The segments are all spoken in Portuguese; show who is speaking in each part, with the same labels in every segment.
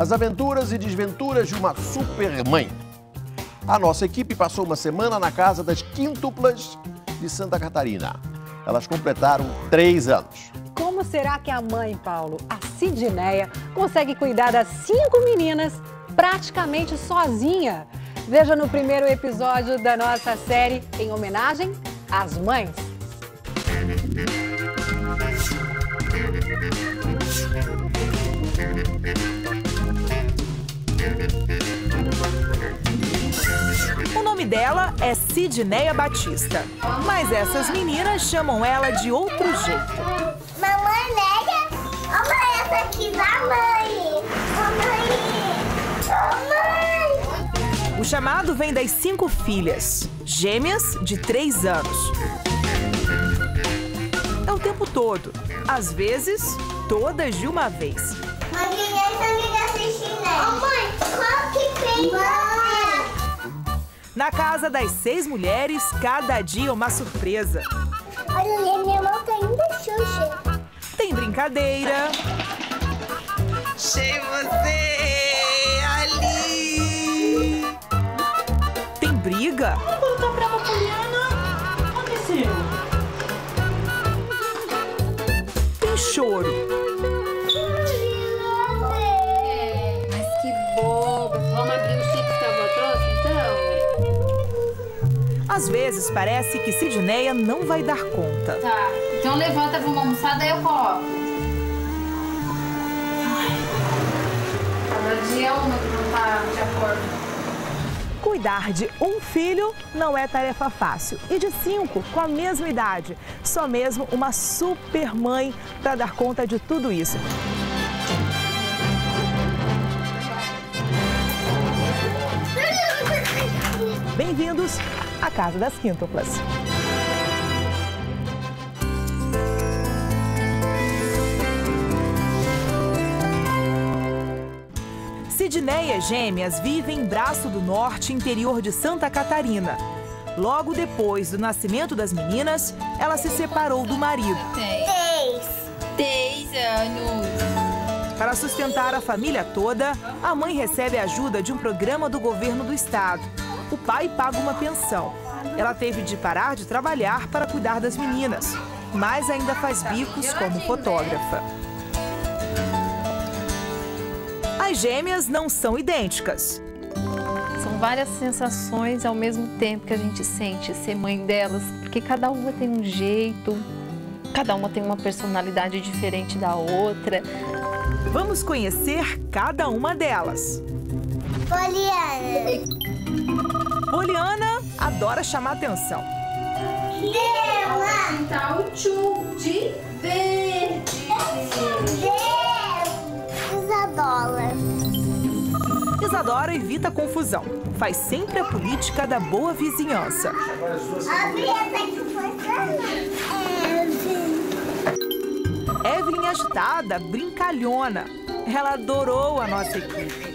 Speaker 1: As aventuras e desventuras de uma supermãe. A nossa equipe passou uma semana na casa das quíntuplas de Santa Catarina. Elas completaram três anos.
Speaker 2: Como será que a mãe, Paulo, a Sidneia, consegue cuidar das cinco meninas praticamente sozinha? Veja no primeiro episódio da nossa série em homenagem às mães.
Speaker 3: Nome dela é Sidneia Batista, mas essas meninas chamam ela de outro jeito.
Speaker 4: Mamãe Neia, olha essa aqui da mãe. Mamãe. Mamãe.
Speaker 3: O chamado vem das cinco filhas, gêmeas de três anos. É o tempo todo, às vezes, todas de uma vez.
Speaker 4: Mãe, essa amiga assistindo? Ô mãe, qual que tem?
Speaker 3: Na casa das seis mulheres, cada dia uma surpresa.
Speaker 4: Olha, minha mão tá indo Xuxa.
Speaker 3: Tem brincadeira,
Speaker 5: Achei você ali.
Speaker 3: tem briga,
Speaker 6: Contar pra Poliana. O que aconteceu?
Speaker 3: tem choro. Às vezes parece que Sidneia não vai dar conta.
Speaker 7: Tá. Então levanta, vamos almoçar, daí eu coloco. Ai. Cada dia é uma que não tá de acordo.
Speaker 3: Cuidar de um filho não é tarefa fácil. E de cinco, com a mesma idade. Só mesmo uma super mãe para dar conta de tudo isso. Bem-vindos à Casa das Quíntuplas. Sidneia e Gêmeas vivem em Braço do Norte, interior de Santa Catarina. Logo depois do nascimento das meninas, ela se separou do marido.
Speaker 7: Tem.
Speaker 4: Três.
Speaker 7: Anos.
Speaker 3: Para sustentar a família toda, a mãe recebe ajuda de um programa do governo do estado. O pai paga uma pensão. Ela teve de parar de trabalhar para cuidar das meninas, mas ainda faz bicos como fotógrafa. As gêmeas não são idênticas.
Speaker 8: São várias sensações ao mesmo tempo que a gente sente ser mãe delas, porque cada uma tem um jeito, cada uma tem uma personalidade diferente da outra.
Speaker 3: Vamos conhecer cada uma delas.
Speaker 4: Poliana.
Speaker 3: Poliana adora chamar atenção.
Speaker 4: Dela.
Speaker 7: Tá o tchu de verde.
Speaker 4: Isadora.
Speaker 3: Isadora evita confusão. Faz sempre a política da boa vizinhança.
Speaker 4: Abre foi
Speaker 3: Evelyn agitada, brincalhona. Ela adorou a nossa equipe.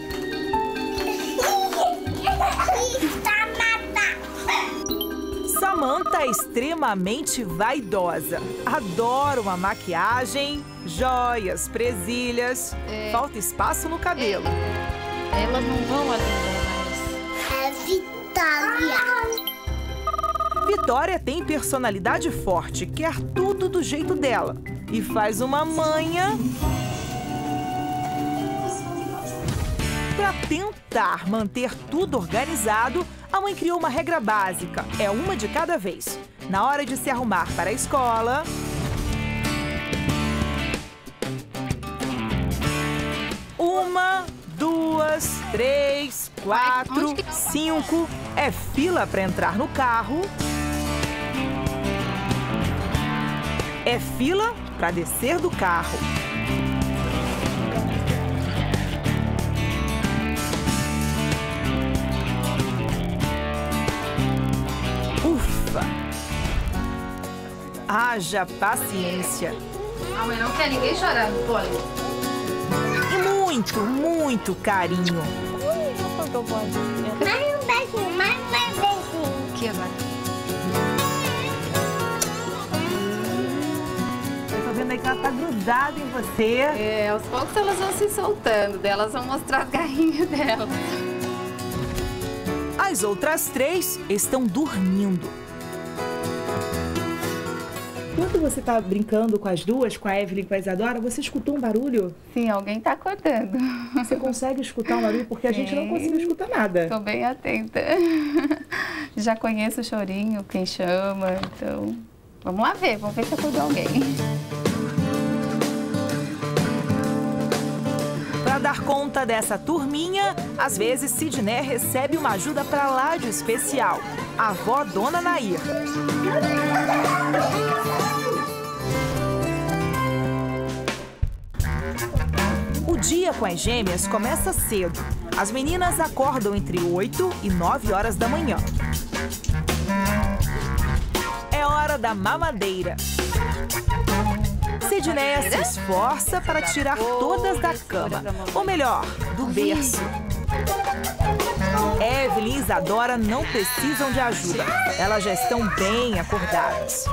Speaker 3: Samantha é extremamente vaidosa. Adora uma maquiagem, joias, presilhas.
Speaker 8: É.
Speaker 3: Falta espaço no cabelo.
Speaker 8: Elas não vão atender mais.
Speaker 4: É Vitória.
Speaker 3: Vitória tem personalidade forte, quer tudo do jeito dela e faz uma manha para tentar manter tudo organizado. A mãe criou uma regra básica: é uma de cada vez. Na hora de se arrumar para a escola, uma, duas, três, quatro, cinco. É fila para entrar no carro. É fila para descer do carro. Haja paciência.
Speaker 7: A mãe não quer ninguém chorando, Poli.
Speaker 3: E muito, muito carinho.
Speaker 4: Mais um beijinho, mais um beijinho.
Speaker 8: Aqui agora.
Speaker 3: né? Que ela tá grudada em você.
Speaker 7: É, aos poucos elas vão se soltando, elas vão mostrar as garrinhas delas.
Speaker 3: As outras três estão dormindo. Quando você tá brincando com as duas, com a Evelyn e com a Isadora, você escutou um barulho?
Speaker 7: Sim, alguém tá acordando.
Speaker 3: Você consegue escutar um barulho? Porque a gente não
Speaker 7: Sim.
Speaker 3: conseguiu escutar nada.
Speaker 7: Tô bem atenta. Já conheço o chorinho, quem chama, então... Vamos lá ver, vamos ver se acordou alguém.
Speaker 3: Dar conta dessa turminha, às vezes Sidney recebe uma ajuda para lá de especial. A avó Dona Nair. O dia com as gêmeas começa cedo. As meninas acordam entre 8 e 9 horas da manhã. É hora da mamadeira. Sidneia se esforça para tirar todas da cama, ou melhor, do berço. Evelyn e Isadora não precisam de ajuda, elas já estão bem acordadas.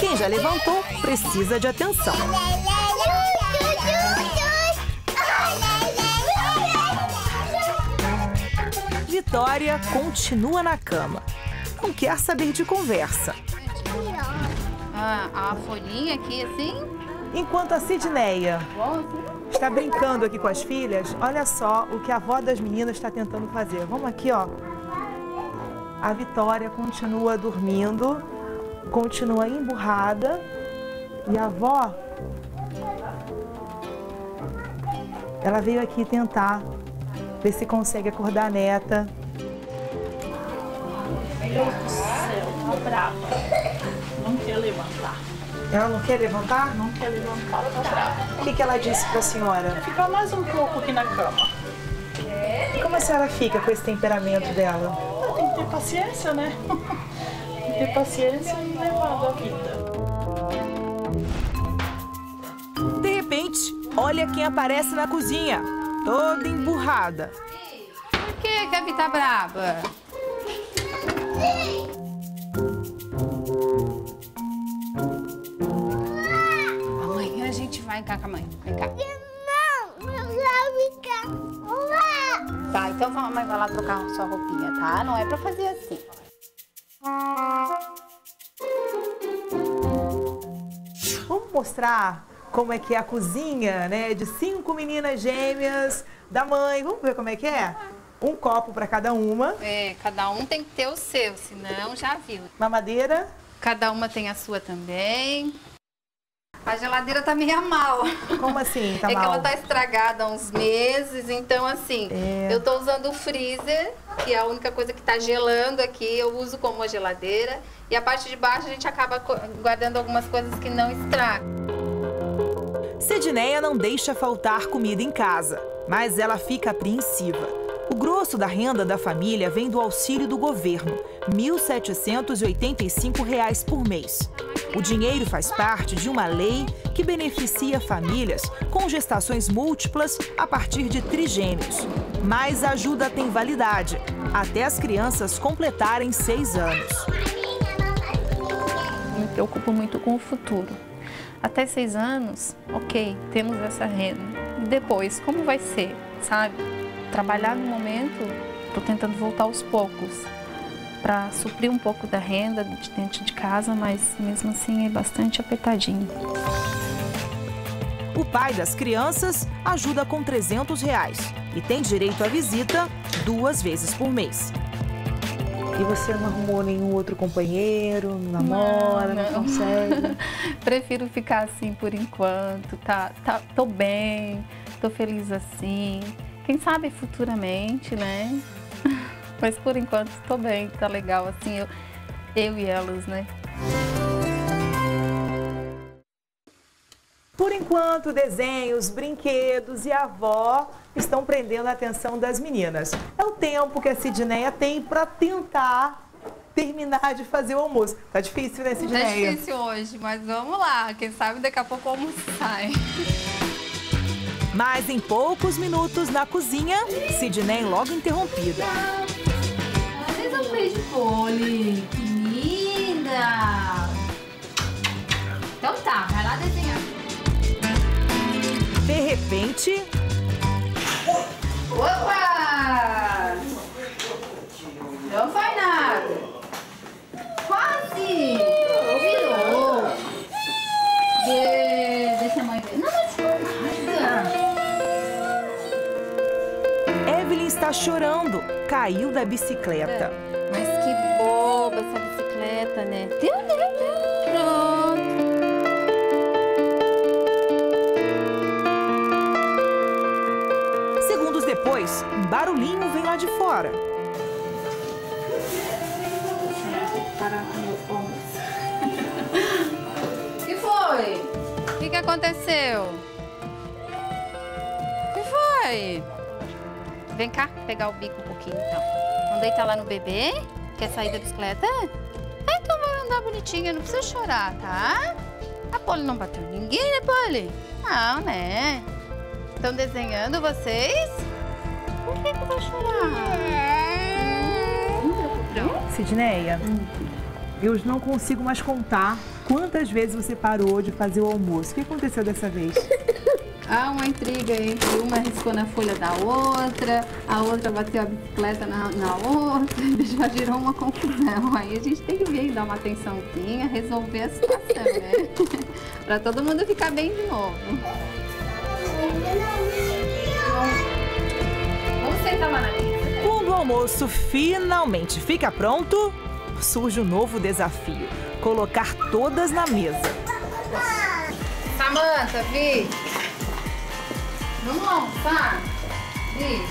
Speaker 3: Quem já levantou precisa de atenção. Vitória continua na cama. Não quer saber de conversa.
Speaker 7: A folhinha aqui, assim,
Speaker 3: Enquanto a Sidneia está brincando aqui com as filhas, olha só o que a avó das meninas está tentando fazer. Vamos aqui, ó. A Vitória continua dormindo, continua emburrada e a avó ela veio aqui tentar ver se consegue acordar a neta.
Speaker 6: Meu Deus do céu, tá brava. Não quer levantar.
Speaker 3: Ela não quer levantar?
Speaker 6: Não quer levantar, tá brava.
Speaker 3: O que, que ela disse para a senhora?
Speaker 6: Ficar mais um pouco aqui na cama.
Speaker 3: E como a senhora fica com esse temperamento dela?
Speaker 6: Tem que ter paciência, né? Tem que ter paciência e levar a vida.
Speaker 3: De repente, olha quem aparece na cozinha, toda emburrada.
Speaker 7: Por que a Vi tá brava? Vai cá com a mãe. Vem cá.
Speaker 4: Não, não vai ficar lá.
Speaker 7: Tá, então vamos, a mãe vai lá trocar a sua roupinha, tá? Não é pra fazer assim.
Speaker 3: Vamos mostrar como é que é a cozinha, né? De cinco meninas gêmeas da mãe. Vamos ver como é que é? Um copo para cada uma.
Speaker 7: É, cada um tem que ter o seu, senão já viu.
Speaker 3: Mamadeira.
Speaker 7: Cada uma tem a sua também. A geladeira tá meio mal.
Speaker 3: Como assim? Tá
Speaker 7: é
Speaker 3: mal?
Speaker 7: que ela tá estragada há uns meses, então assim,
Speaker 3: É.
Speaker 7: eu tô usando o freezer, que é a única coisa que tá gelando aqui, eu uso como a geladeira. E a parte de baixo a gente acaba guardando algumas coisas que não estragam.
Speaker 3: Sidneia não deixa faltar comida em casa, mas ela fica apreensiva. O grosso da renda da família vem do auxílio do governo, 1.785 reais por mês. O dinheiro faz parte de uma lei que beneficia famílias com gestações múltiplas a partir de trigêmeos. Mas a ajuda tem validade, até as crianças completarem seis anos.
Speaker 8: me preocupo muito com o futuro. Até seis anos, ok, temos essa renda. Depois, como vai ser, sabe? Trabalhar no momento, estou tentando voltar aos poucos para suprir um pouco da renda de dentro de casa, mas mesmo assim é bastante apertadinho.
Speaker 3: O pai das crianças ajuda com 300 reais e tem direito à visita duas vezes por mês. E você não arrumou nenhum outro companheiro, não namora, não,
Speaker 8: não.
Speaker 3: consegue?
Speaker 8: Prefiro ficar assim por enquanto, tá, tá, tô bem, tô feliz assim. Quem sabe futuramente, né? Mas por enquanto tô bem, tá legal assim, eu, eu e elas, né?
Speaker 3: Por enquanto, desenhos, brinquedos e a avó estão prendendo a atenção das meninas. É o tempo que a Sidneia tem para tentar terminar de fazer o almoço. Tá difícil, né,
Speaker 7: Tá
Speaker 3: Sidneia?
Speaker 7: difícil hoje, mas vamos lá. Quem sabe daqui a pouco o almoço sai.
Speaker 3: Mas em poucos minutos na cozinha, Sidney logo interrompida.
Speaker 7: Beijo fole. Que linda! Então tá, vai lá desenhar.
Speaker 3: De repente,
Speaker 7: Opa! Não foi nada. Quase! Virou. De... Deixa a mãe ver. Não, mas nada.
Speaker 3: Evelyn está chorando. Caiu da bicicleta.
Speaker 8: Mas
Speaker 3: Segundos depois, um barulhinho vem lá de fora.
Speaker 7: O que foi?
Speaker 8: O que, que aconteceu? O que foi? Vem cá, pegar o bico um pouquinho então. Vamos deitar lá no bebê? Quer sair da bicicleta? Andar bonitinha, não precisa chorar, tá? A Polly não bateu em ninguém, né, Polly? Não, né? Estão desenhando vocês? Por que que vai chorar?
Speaker 3: Sidneia, eu não consigo mais contar quantas vezes você parou de fazer o almoço. O que aconteceu dessa vez?
Speaker 7: Há uma intriga entre uma riscou na folha da outra, a outra bateu a bicicleta na, na outra, já virou uma confusão. Aí a gente tem que vir dar uma atençãozinha, resolver a situação, né? pra todo mundo ficar bem de novo. Vamos sentar lá na mesa.
Speaker 3: Quando o almoço finalmente fica pronto, surge um novo desafio: colocar todas na mesa.
Speaker 7: Samanta, Vi. Vamos tá? Vi.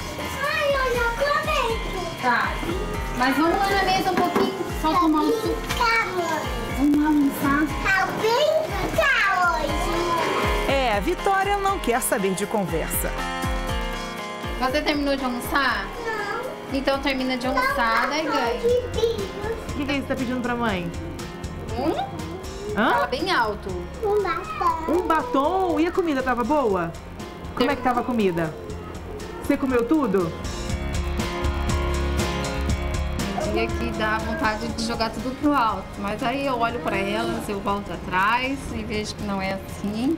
Speaker 4: Ai, eu já comi.
Speaker 7: Tá. Mas vamos lá na mesa um pouquinho, só tomar um suco.
Speaker 4: Calma.
Speaker 7: Vamos lá almoçar.
Speaker 4: Tá bem cá hoje.
Speaker 3: É, a Vitória não quer saber de conversa.
Speaker 7: Você terminou de almoçar?
Speaker 4: Não.
Speaker 7: Então termina de almoçar, daí ganha.
Speaker 3: O que, que você está pedindo pra mãe?
Speaker 7: Um? Fala
Speaker 3: Hã?
Speaker 7: bem alto.
Speaker 4: Um batom.
Speaker 3: Um batom? E a comida tava boa? Como é que tava a comida? Você comeu tudo?
Speaker 7: Dia que dá vontade de jogar tudo pro alto. Mas aí eu olho pra elas, eu volto atrás e vejo que não é assim.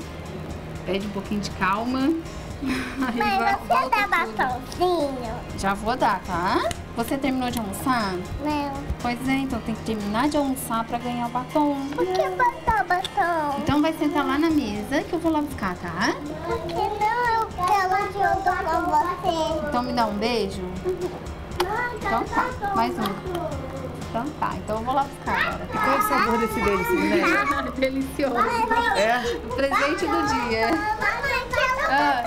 Speaker 7: Pede um pouquinho de calma.
Speaker 4: Mas você dá batomzinho?
Speaker 7: Já vou dar, tá? Você terminou de almoçar?
Speaker 4: Não.
Speaker 7: Pois é, então tem que terminar de almoçar pra ganhar o batom.
Speaker 4: Por que batom, batom?
Speaker 7: Então vai sentar lá na mesa que eu vou lá buscar, tá?
Speaker 4: Por que não eu quero junto com você?
Speaker 7: Então me dá um beijo. Então tá, mais um. Então tá, então eu vou lá buscar agora. tá?
Speaker 3: Qual é o sabor desse beijo, Sidneia?
Speaker 7: Delicioso.
Speaker 3: É?
Speaker 7: O presente do dia. Ah,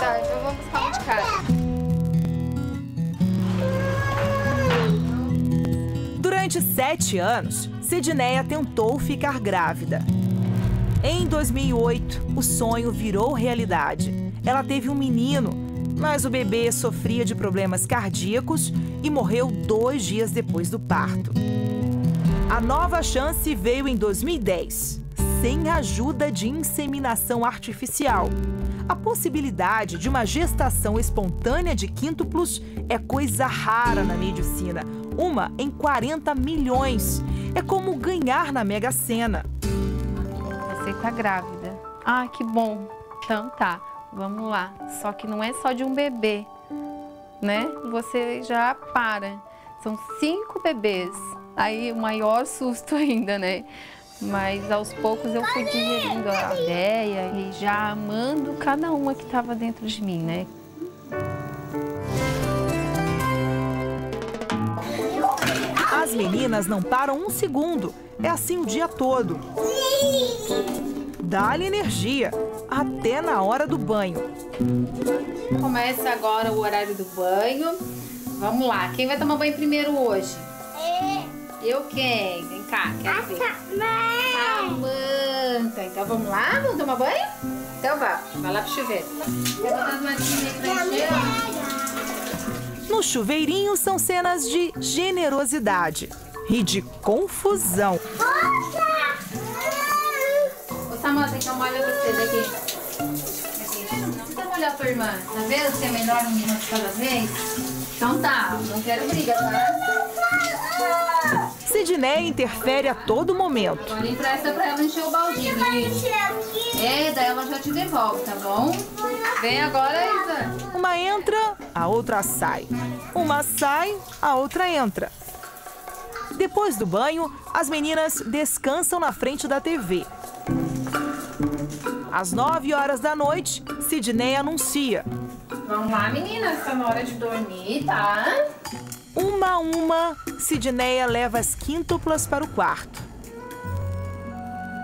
Speaker 7: tá, então vamos buscar um de cada.
Speaker 3: Durante sete anos, Sidneia tentou ficar grávida. Em 2008, o sonho virou realidade. Ela teve um menino, mas o bebê sofria de problemas cardíacos e morreu dois dias depois do parto. A nova chance veio em 2010, sem ajuda de inseminação artificial. A possibilidade de uma gestação espontânea de quíntuplos é coisa rara na medicina. Uma em 40 milhões. É como ganhar na Mega Sena.
Speaker 8: Você tá grávida. Ah, que bom. Então tá, vamos lá. Só que não é só de um bebê, né? Você já para. São cinco bebês. Aí o maior susto ainda, né? Mas aos poucos eu fui digerindo a ideia e já amando cada uma que estava dentro de mim, né?
Speaker 3: As meninas não param um segundo. É assim o dia todo. Dá-lhe energia, até na hora do banho.
Speaker 7: Começa agora o horário do banho. Vamos lá, quem vai tomar banho primeiro hoje? Eu quem? Vem cá, quero ver. Samanta. Então vamos lá? Vamos tomar banho? Então vá, vai lá pro chuveiro. Quer?
Speaker 3: No chuveirinho são cenas de generosidade e de confusão.
Speaker 7: Ô Samanta, então molha você daqui. Aqui. Não precisa molhar a tua irmã. Tá vendo que é melhor um minuto cada vez? Então tá, não quero briga, tá?
Speaker 3: Sidney interfere a todo momento.
Speaker 7: Agora empresta pra ela encher o baldinho. É, daí ela já te devolve, tá bom? Vem agora, Isa.
Speaker 3: Uma entra, a outra sai. Uma sai, a outra entra. Depois do banho, as meninas descansam na frente da TV. Às 9 horas da noite, Sidney anuncia.
Speaker 7: Vamos lá, meninas, tá na hora de dormir, tá?
Speaker 3: Uma a uma, Sidneia leva as quíntuplas para o quarto.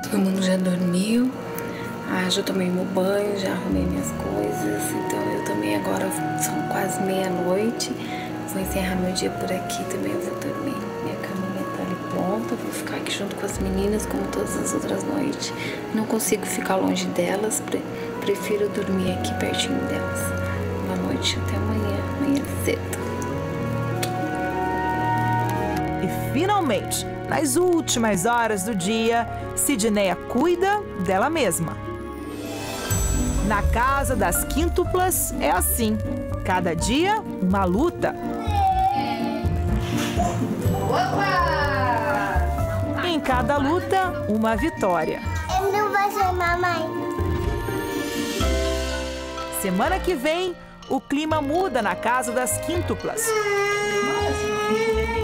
Speaker 9: Todo mundo já dormiu. Ah, já tomei meu banho, já arrumei minhas coisas. Então eu também agora são quase meia-noite. Vou encerrar meu dia por aqui também eu vou dormir. Minha caminha tá ali pronta, vou ficar aqui junto com as meninas como todas as outras noites. Não consigo ficar longe delas, pre prefiro dormir aqui pertinho delas. Boa noite, até amanhã, amanhã cedo.
Speaker 3: E finalmente, nas últimas horas do dia, Sidneia cuida dela mesma. Na casa das quíntuplas é assim. Cada dia, uma luta. Cada luta, uma vitória.
Speaker 4: Eu não vou ser mamãe.
Speaker 3: Semana que vem, o clima muda na casa das quíntuplas.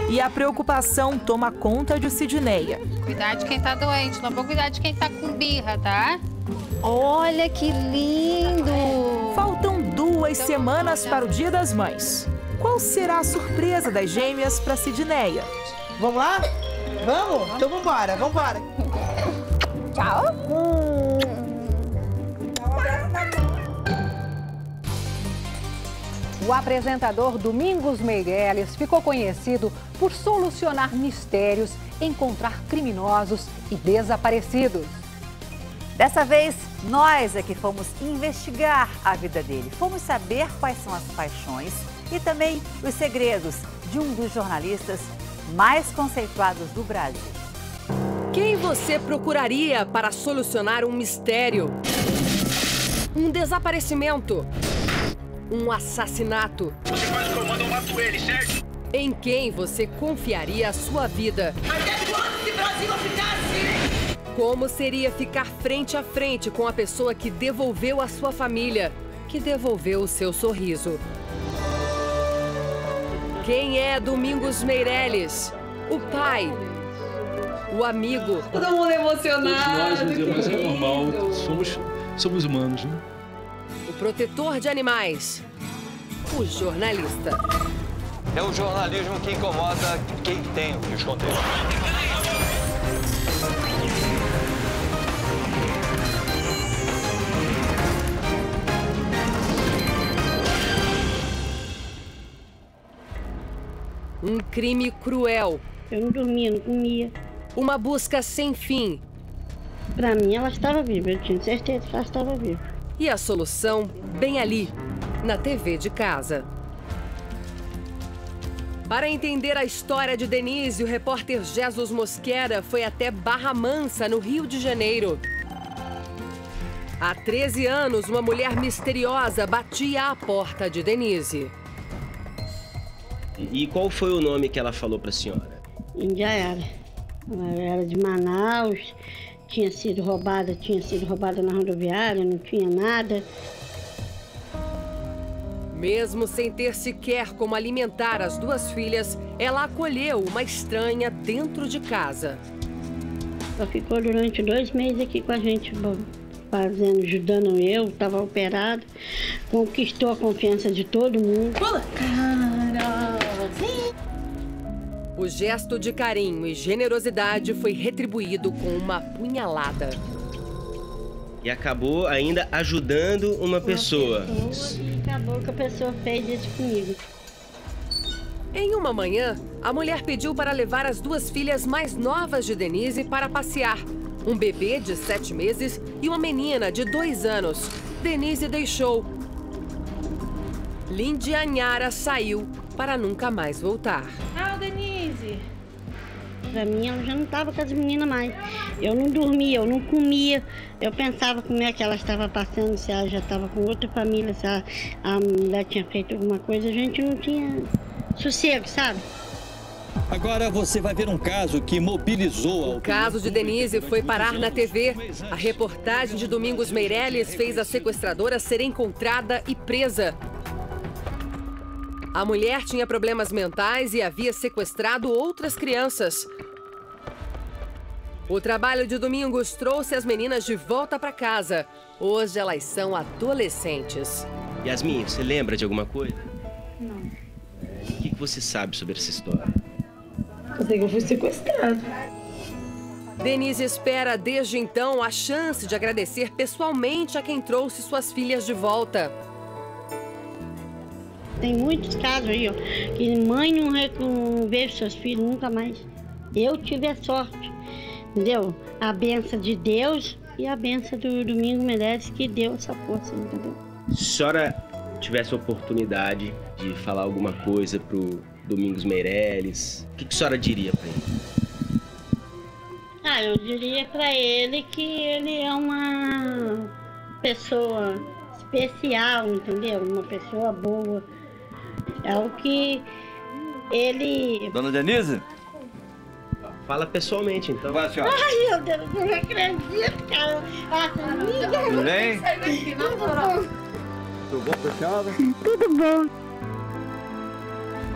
Speaker 3: E a preocupação toma conta de Sidneia.
Speaker 8: Cuidar de quem tá doente, não vou cuidar de quem tá com birra, tá? Olha que lindo!
Speaker 3: Faltam duas semanas para o Dia das Mães. Qual será a surpresa das gêmeas para Sidneia?
Speaker 5: Vamos lá? Vamos? Então vambora, vambora.
Speaker 2: O apresentador Domingos Meirelles ficou conhecido por solucionar mistérios, encontrar criminosos e desaparecidos.
Speaker 10: Dessa vez, nós é que fomos investigar a vida dele. Fomos saber quais são as paixões e também os segredos de um dos jornalistas mais conceituados do Brasil.
Speaker 11: Quem você procuraria para solucionar um mistério? Um desaparecimento? Um assassinato?
Speaker 12: Você faz o comando, eu mato ele, certo?
Speaker 11: Em quem você confiaria a sua vida?
Speaker 5: Até quando esse Brasil assim?
Speaker 11: Como seria ficar frente a frente com a pessoa que devolveu a sua família, que devolveu o seu sorriso? Quem é Domingos Meirelles? O pai? O amigo?
Speaker 6: Todo mundo emocionado.
Speaker 13: Todos nós, mas é normal. Somos, somos humanos, né?
Speaker 11: O protetor de animais? O jornalista?
Speaker 14: É o jornalismo que incomoda quem tem o que esconder.
Speaker 11: Um crime cruel.
Speaker 15: Eu não dormia, não comia.
Speaker 11: Uma busca sem fim.
Speaker 15: Para mim, ela estava viva. Eu tinha certeza que ela estava viva.
Speaker 11: E a solução bem ali, na TV de casa. Para entender a história de Denise, o repórter Jesus Mosquera foi até Barra Mansa, no Rio de Janeiro. Há 13 anos, uma mulher misteriosa batia à porta de Denise.
Speaker 16: E qual foi o nome que ela falou para a senhora?
Speaker 15: Indiara. Ela era de Manaus, tinha sido roubada, tinha sido roubada na rodoviária, não tinha nada.
Speaker 11: Mesmo sem ter sequer como alimentar as duas filhas, ela acolheu uma estranha dentro de casa.
Speaker 15: Ela ficou durante dois meses aqui com a gente, fazendo, ajudando eu, estava operado, conquistou a confiança de todo mundo.
Speaker 6: Pula! Cara!
Speaker 11: O gesto de carinho e generosidade foi retribuído com uma punhalada.
Speaker 16: E acabou ainda ajudando uma pessoa.
Speaker 15: Acabou que a pessoa fez isso comigo.
Speaker 11: Em uma manhã, a mulher pediu para levar as duas filhas mais novas de Denise para passear. Um bebê de sete meses e uma menina de dois anos. Denise deixou. Lindy Anhara saiu para nunca mais voltar.
Speaker 6: Ah, Denise!
Speaker 15: Pra mim, ela já não estava com as meninas mais. Eu não dormia, eu não comia. Eu pensava como é que ela estava passando, se ela já estava com outra família, se a, a mulher tinha feito alguma coisa. A gente não tinha sossego, sabe?
Speaker 17: Agora você vai ver um caso que mobilizou a
Speaker 11: O caso de Denise foi parar na TV. A reportagem de Domingos Meirelles fez a sequestradora ser encontrada e presa. A mulher tinha problemas mentais e havia sequestrado outras crianças. O trabalho de Domingos trouxe as meninas de volta para casa. Hoje elas são adolescentes.
Speaker 16: Yasmin, você lembra de alguma coisa?
Speaker 6: Não.
Speaker 16: O que que você sabe sobre essa história?
Speaker 6: Eu sei que eu fui sequestrado.
Speaker 11: Denise espera desde então a chance de agradecer pessoalmente a quem trouxe suas filhas de volta.
Speaker 15: Tem muitos casos aí, ó, que mãe não, não vê seus filhos nunca mais. Eu tive a sorte, entendeu? A benção de Deus e a benção do Domingo Menezes que deu essa força, entendeu?
Speaker 16: Se a senhora tivesse a oportunidade de falar alguma coisa pro Domingos Meirelles, o que, que a senhora diria pra ele?
Speaker 15: Ah, eu diria pra ele que ele é uma pessoa especial, entendeu? Uma pessoa boa. É o que ele.
Speaker 17: Dona Denise?
Speaker 16: Fala pessoalmente, então.
Speaker 17: Vai, senhora.
Speaker 15: Ai, meu Deus, eu não acredito, cara. Ah, amiga.
Speaker 17: Tudo bem?
Speaker 15: Tudo bom.
Speaker 17: Tudo bom?
Speaker 15: Tudo bom.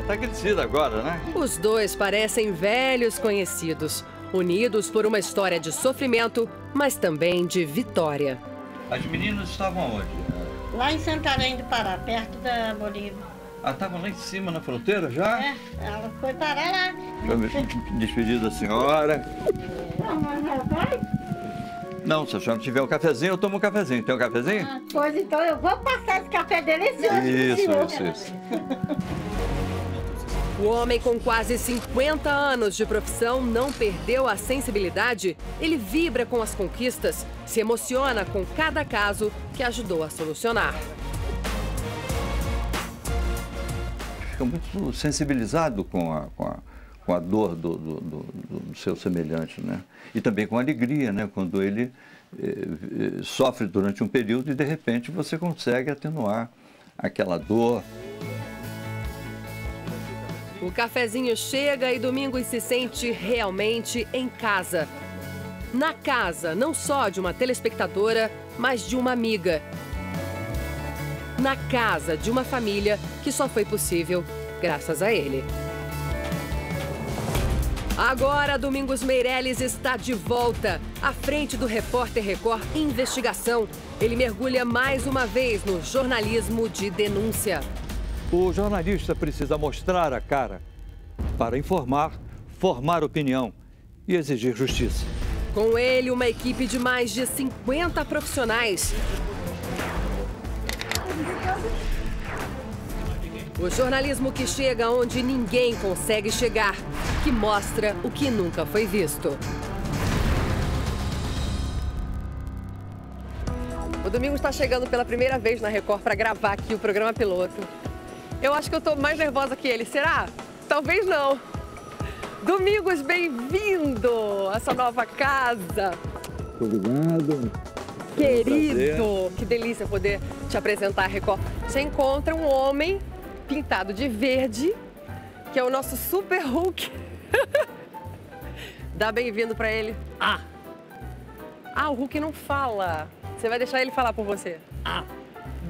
Speaker 17: Tá agradecida agora, né?
Speaker 11: Os dois parecem velhos conhecidos, unidos por uma história de sofrimento, mas também de vitória.
Speaker 17: As meninas estavam onde?
Speaker 15: Lá em Santarém do Pará, perto da Bolívia.
Speaker 17: Ah, estavam lá em cima na fronteira já?
Speaker 15: É, ela foi parar lá.
Speaker 17: Eu me despedir da senhora.
Speaker 15: Não, mas ela vai?
Speaker 17: Não, se a senhora tiver um cafezinho, eu tomo um cafezinho. Tem um cafezinho?
Speaker 15: Pois então eu vou passar esse café delicioso.
Speaker 17: Isso,
Speaker 15: senhor.
Speaker 17: isso, isso.
Speaker 11: O homem com quase 50 anos de profissão não perdeu a sensibilidade. Ele vibra com as conquistas, se emociona com cada caso que ajudou a solucionar.
Speaker 17: Fica muito sensibilizado com a, com a, com a dor do, do, do- do seu semelhante, né? E também com a alegria, né? Quando ele eh, eh, sofre durante um período e de repente você consegue atenuar aquela dor.
Speaker 11: O cafezinho chega e Domingos se sente realmente em casa. Na casa, não só de uma telespectadora, mas de uma amiga. Na casa de uma família que só foi possível graças a ele. Agora, Domingos Meirelles está de volta, à frente do Repórter Record Investigação. Ele mergulha mais uma vez no jornalismo de denúncia.
Speaker 17: O jornalista precisa mostrar a cara para informar, formar opinião e exigir justiça.
Speaker 11: Com ele, uma equipe de mais de 50 profissionais. O jornalismo que chega onde ninguém consegue chegar, que mostra o que nunca foi visto. O Domingos está chegando pela primeira vez na Record para gravar aqui o programa piloto. Eu acho que eu estou mais nervosa que ele, será? Talvez não. Domingos, bem-vindo a essa nova casa.
Speaker 17: Obrigado.
Speaker 11: Querido, que delícia poder te apresentar, Record. Você encontra um homem pintado de verde, que é o nosso Super Hulk. Dá bem-vindo pra ele. Ah! Ah, o Hulk não fala. Você vai deixar ele falar por você? Ah.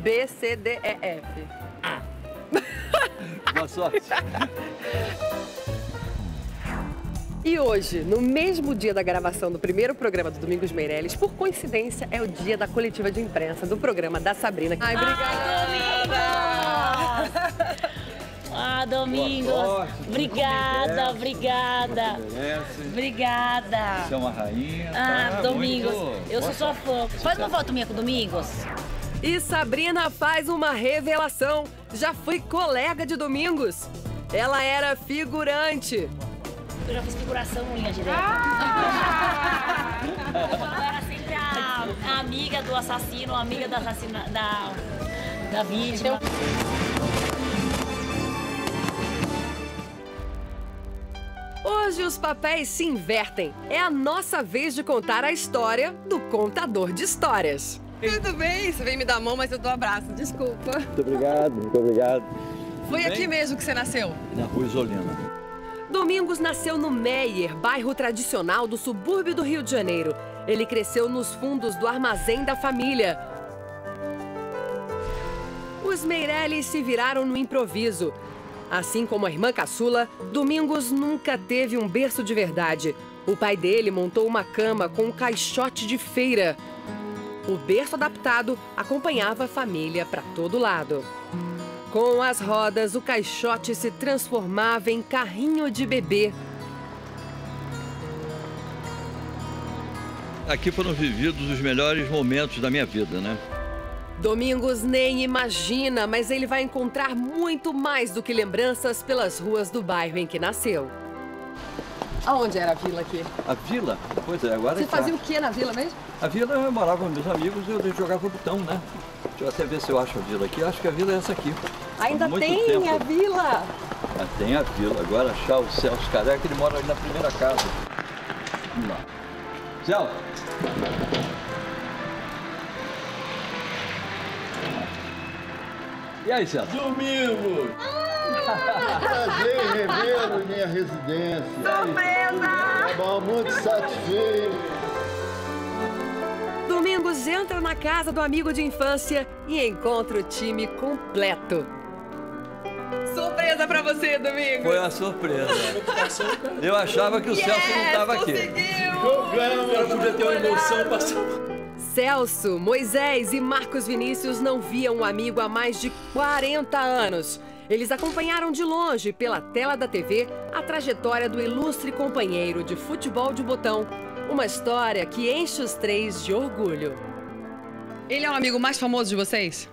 Speaker 11: B, C, D, E, F. Ah.
Speaker 17: Boa sorte.
Speaker 11: E hoje, no mesmo dia da gravação do primeiro programa do Domingos Meirelles, por coincidência, é o dia da coletiva de imprensa do programa da Sabrina. Ai,
Speaker 18: Ah, Domingos.
Speaker 17: Sorte,
Speaker 18: Obrigada,
Speaker 17: merece,
Speaker 18: obrigada. Obrigada.
Speaker 17: Você é uma rainha.
Speaker 18: Ah,
Speaker 17: tá?
Speaker 18: Domingos,
Speaker 17: Muito-
Speaker 18: eu sou sua fã. Faz uma foto minha com o Domingos.
Speaker 11: E Sabrina faz uma revelação. Já foi colega de Domingos. Ela era figurante.
Speaker 18: Eu já fiz figuração em linha direta.
Speaker 17: Ah!
Speaker 18: Eu era sempre a, a amiga do assassino, a amiga da assassina, da, da vítima.
Speaker 11: Hoje os papéis se invertem. É a nossa vez de contar a história do contador de histórias. Tudo bem? Você vem me dar a mão, mas eu dou abraço. Desculpa.
Speaker 17: Muito obrigado, muito obrigado.
Speaker 11: Foi aqui mesmo que você nasceu?
Speaker 17: Na Rua Isolina.
Speaker 11: Domingos nasceu no Meier, bairro tradicional do subúrbio do Rio de Janeiro. Ele cresceu nos fundos do armazém da família. Os Meirelles se viraram no improviso. Assim como a irmã caçula, Domingos nunca teve um berço de verdade. O pai dele montou uma cama com um caixote de feira. O berço adaptado acompanhava a família para todo lado. Com as rodas, o caixote se transformava em carrinho de bebê.
Speaker 17: Aqui foram vividos os melhores momentos da minha vida, né?
Speaker 11: Domingos nem imagina, mas ele vai encontrar muito mais do que lembranças pelas ruas do bairro em que nasceu. Aonde era a vila aqui?
Speaker 17: A vila? Pois é, agora
Speaker 11: Você
Speaker 17: está.
Speaker 11: fazia o que na vila mesmo?
Speaker 17: A vila eu morava com meus amigos e eu jogava botão, né? Deixa eu até ver se eu acho a vila aqui. Acho que a vila é essa aqui.
Speaker 11: Ainda
Speaker 17: muito
Speaker 11: tem
Speaker 17: tempo.
Speaker 11: a vila.
Speaker 17: Ah, tem a vila. Agora achar o Celso Careca, ele mora ali na primeira casa. Vamos lá. Celso! E aí, Celso?
Speaker 19: Domingo! Prazer em revê-lo em minha residência. Surpresa! Bom, muito satisfeito.
Speaker 11: Domingos entra na casa do amigo de infância e encontra o time completo. Surpresa pra você, Domingos!
Speaker 17: Foi uma surpresa. Eu achava que o Celso não estava aqui.
Speaker 13: Eu podia ter uma emoção passando.
Speaker 11: Celso, Moisés e Marcos Vinícius não viam o amigo há mais de 40 anos. Eles acompanharam de longe, pela tela da TV, a trajetória do ilustre companheiro de futebol de botão. Uma história que enche os três de orgulho.
Speaker 20: Ele é o amigo mais famoso de vocês?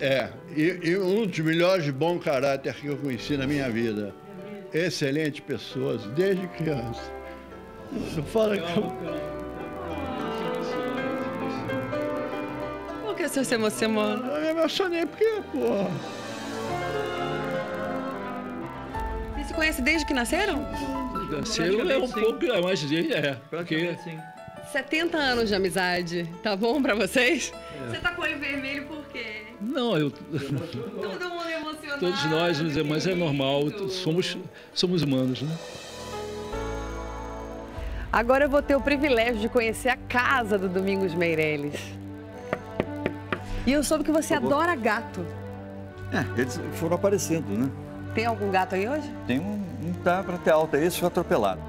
Speaker 19: É, e, e um dos melhores de bom caráter que eu conheci na minha vida. Excelentes pessoas, desde criança. Não fala que eu...
Speaker 20: Por que o senhor se emociona?
Speaker 19: Eu me emocionei porque, porra.
Speaker 20: Vocês se conhecem desde que nasceram?
Speaker 13: Nasceu é um pouco é, mais de é, porque
Speaker 20: 70 anos de amizade. Tá bom pra vocês?
Speaker 13: É.
Speaker 20: Você tá com o olho vermelho por quê?
Speaker 13: Não, eu
Speaker 20: Todo mundo emocionado.
Speaker 13: todos nós, mas é- mas é normal, somos somos humanos, né?
Speaker 20: Agora eu vou ter o privilégio de conhecer a casa do Domingos Meirelles. E eu soube que você adora gato.
Speaker 17: É, eles foram aparecendo, né?
Speaker 20: Tem algum gato aí hoje?
Speaker 17: Tem um, um tá para ter alta, esse foi atropelado.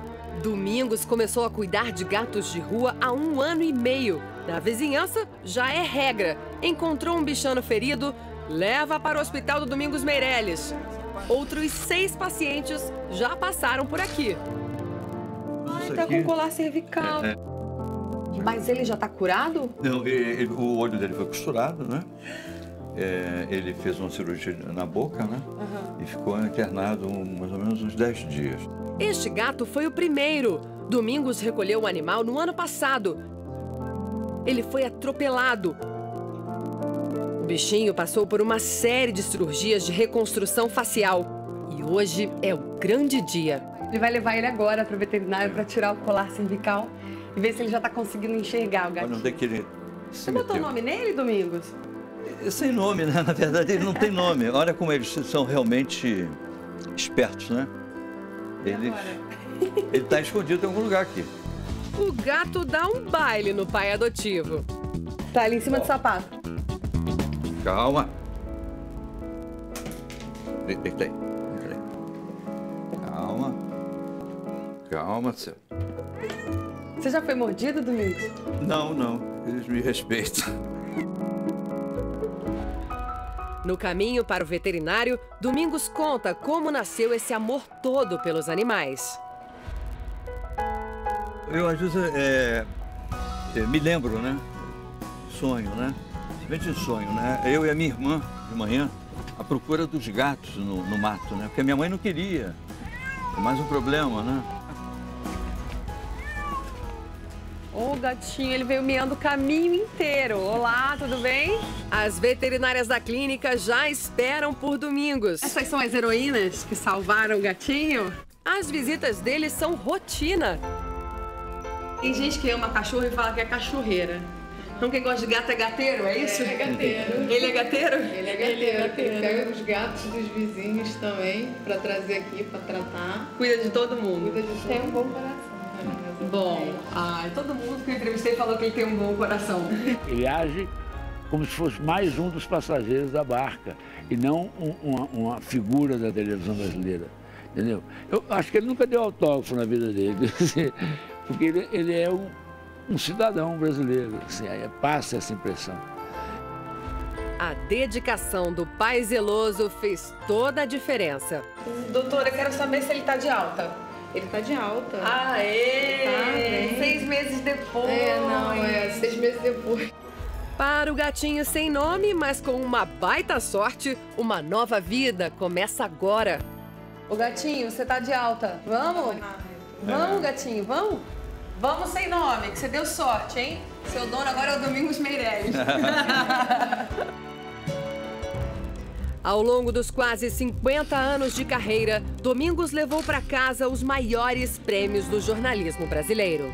Speaker 11: Domingos começou a cuidar de gatos de rua há um ano e meio. Na vizinhança, já é regra. Encontrou um bichano ferido, leva para o hospital do Domingos Meirelles. Outros seis pacientes já passaram por aqui.
Speaker 17: Isso
Speaker 20: tá com colar cervical.
Speaker 17: É, é.
Speaker 20: Mas ele já tá curado?
Speaker 17: Não, ele- o olho dele foi costurado, né? É, ele fez uma cirurgia na boca, né? E ficou internado mais ou menos uns 10 dias.
Speaker 11: Este gato foi o primeiro. Domingos recolheu o animal no ano passado. Ele foi atropelado. O bichinho passou por uma série de cirurgias de reconstrução facial. E hoje é o grande dia.
Speaker 20: Ele vai levar ele agora pro veterinário para tirar o colar cervical e ver se ele já tá conseguindo enxergar o gatinho.
Speaker 17: é que ele
Speaker 20: Você botou o nome nele, Domingos?
Speaker 17: É Sem nome, né? Na verdade, ele não tem nome. Olha como eles são realmente espertos, né? Ele ele está escondido em algum lugar aqui.
Speaker 11: O gato dá um baile no pai adotivo.
Speaker 20: Tá ali em cima do sapato.
Speaker 17: Calma. Deita aí. Calma. Calma, seu.
Speaker 20: Você já foi mordido, Domingos?
Speaker 17: Não, não. Eles me respeitam.
Speaker 11: No caminho para o veterinário, Domingos conta como nasceu esse amor todo pelos animais.
Speaker 17: Eu, às vezes, é, é, me lembro, né? Sonho, né? Simplesmente sonho, né? Eu e a minha irmã, de manhã, à procura dos gatos no, no mato, né? Porque a minha mãe não queria. É mais um problema, né?
Speaker 20: Ô, gatinho, ele veio miando o caminho inteiro. Olá, tudo bem?
Speaker 11: As veterinárias da clínica já esperam por Domingos.
Speaker 20: Essas são as heroínas que salvaram o gatinho?
Speaker 11: As visitas deles são rotina.
Speaker 20: Tem gente que ama cachorro e fala que é cachorreira. Então quem gosta de gato é gateiro, é isso?
Speaker 8: É gateiro.
Speaker 20: Ele é gateiro?
Speaker 8: Ele é gateiro. Ele é gateiro. Pega os gatos dos vizinhos também pra trazer aqui pra tratar.
Speaker 20: Cuida de todo mundo.
Speaker 8: Cuida de Tem um bom coração.
Speaker 20: Bom, ai, todo mundo que eu entrevistei falou que ele tem um bom coração.
Speaker 21: Ele age como se fosse mais um dos passageiros da barca e não um, uma, uma, figura da televisão brasileira. Entendeu? Eu acho que ele nunca deu autógrafo na vida dele, porque ele, ele é um, um, cidadão brasileiro, assim, passa essa impressão.
Speaker 11: A dedicação do pai zeloso fez toda a diferença.
Speaker 20: Doutora, quero saber se ele está de alta.
Speaker 8: Ele está de alta.
Speaker 20: Ah, é? Tá, seis meses depois.
Speaker 8: É, não, é seis meses depois.
Speaker 11: Para o gatinho sem nome, mas com uma baita sorte, uma nova vida começa agora.
Speaker 20: Ô gatinho, você tá de alta. Vamos? Vamos, gatinho, vamos? Vamos sem nome, que você deu sorte, hein? Seu dono agora é o Domingos Meirelles.
Speaker 11: Ao longo dos quase 50 anos de carreira, Domingos levou para casa os maiores prêmios do jornalismo brasileiro.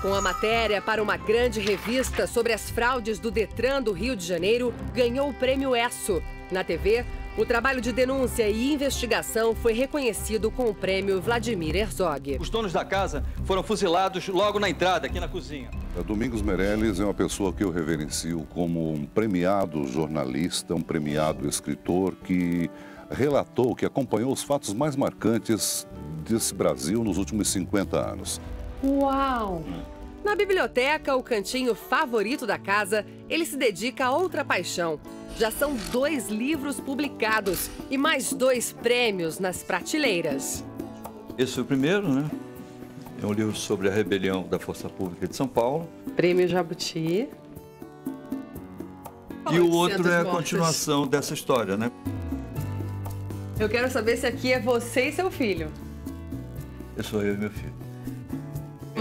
Speaker 11: Com a matéria para uma grande revista sobre as fraudes do Detran do Rio de Janeiro, ganhou o prêmio ESSO. Na TV, o trabalho de denúncia e investigação foi reconhecido com o prêmio Vladimir Herzog.
Speaker 22: Os donos da casa foram fuzilados logo na entrada, aqui na cozinha.
Speaker 23: Domingos Meirelles é uma pessoa que eu reverencio como um premiado jornalista, um premiado escritor que relatou, que acompanhou os fatos mais marcantes desse Brasil nos últimos 50 anos.
Speaker 11: Uau! Na biblioteca, o cantinho favorito da casa, ele se dedica a outra paixão. Já são dois livros publicados e mais dois prêmios nas prateleiras.
Speaker 17: Esse foi o primeiro, né? É um livro sobre a rebelião da Força Pública de São Paulo.
Speaker 20: Prêmio Jabuti.
Speaker 17: E o outro é a continuação dessa história, né?
Speaker 20: Eu quero saber se aqui é você e seu filho.
Speaker 17: Eu sou eu e meu filho.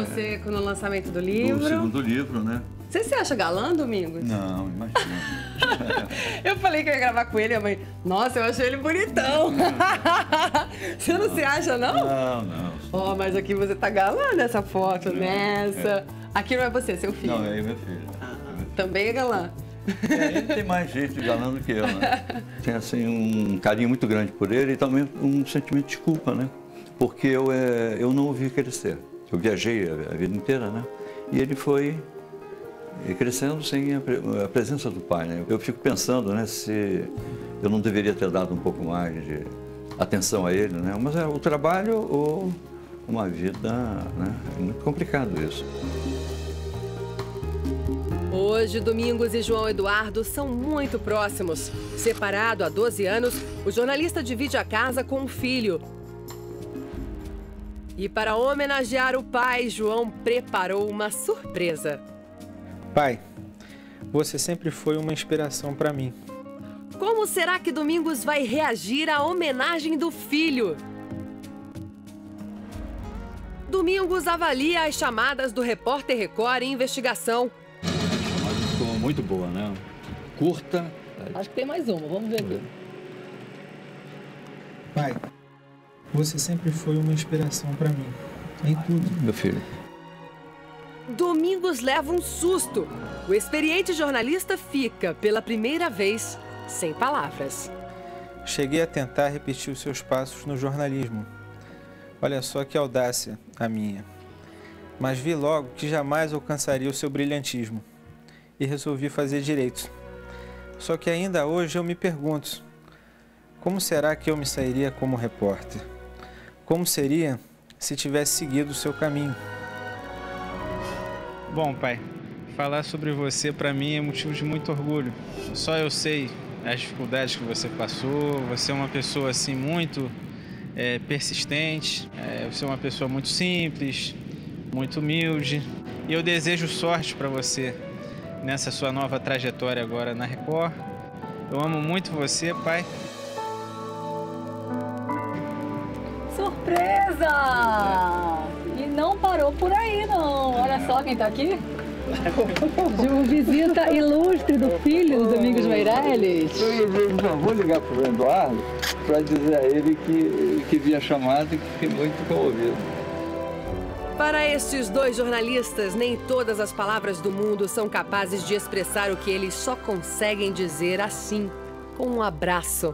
Speaker 20: Você é. no lançamento do livro.
Speaker 17: O segundo livro, né?
Speaker 20: Você se acha galã, Domingos?
Speaker 17: Não, imagina.
Speaker 20: eu falei que eu ia gravar com ele, a mãe, nossa, eu achei ele bonitão. você não se acha, não?
Speaker 17: Não, não.
Speaker 20: Ó, oh, mas aqui você tá galã nessa foto, não, nessa. É. Aqui não é você, é seu filho.
Speaker 17: Não, é meu filho.
Speaker 20: Ah, também é galã.
Speaker 17: É, ele tem mais de galã do que eu, né? Tem, assim, um carinho muito grande por ele e também um sentimento de culpa, né? Porque eu, é, eu não o vi crescer. Eu viajei a, vida inteira, né? E ele foi crescendo sem a, presença do pai, né? Eu fico pensando, né, se eu não deveria ter dado um pouco mais de atenção a ele, né? Mas é o trabalho ou uma vida, né? É muito complicado isso.
Speaker 11: Hoje, Domingos e João Eduardo são muito próximos. Separado há 12 anos, o jornalista divide a casa com o filho, e para homenagear o pai, João preparou uma surpresa.
Speaker 24: Pai, você sempre foi uma inspiração para mim.
Speaker 11: Como será que Domingos vai reagir à homenagem do filho? Domingos avalia as chamadas do repórter Record em investigação.
Speaker 17: Ficou muito boa, né? Curta.
Speaker 20: Acho que tem mais uma, vamos ver.
Speaker 24: Pai, você sempre foi uma inspiração para mim. Em tudo.
Speaker 17: Meu filho.
Speaker 11: Domingos leva um susto. O experiente jornalista fica, pela primeira vez, sem palavras.
Speaker 24: Cheguei a tentar repetir os seus passos no jornalismo. Olha só que audácia a minha. Mas vi logo que jamais alcançaria o seu brilhantismo e resolvi fazer direito. Só que ainda hoje eu me pergunto: como será que eu me sairia como repórter? Como seria se tivesse seguido o seu caminho?
Speaker 25: Bom, pai, falar sobre você para mim é motivo de muito orgulho. Só eu sei as dificuldades que você passou. Você é uma pessoa assim muito é, persistente. É, você é uma pessoa muito simples, muito humilde. E eu desejo sorte para você nessa sua nova trajetória agora na Record. Eu amo muito você, pai.
Speaker 2: Surpresa! E não parou por aí, não. Olha só quem tá aqui. De uma visita ilustre do filho do Domingos Meirelles.
Speaker 17: Vou ligar pro Eduardo para dizer a ele que, que vi a chamada e que fiquei muito comovido.
Speaker 11: Para estes dois jornalistas, nem todas as palavras do mundo são capazes de expressar o que eles só conseguem dizer assim, com um abraço.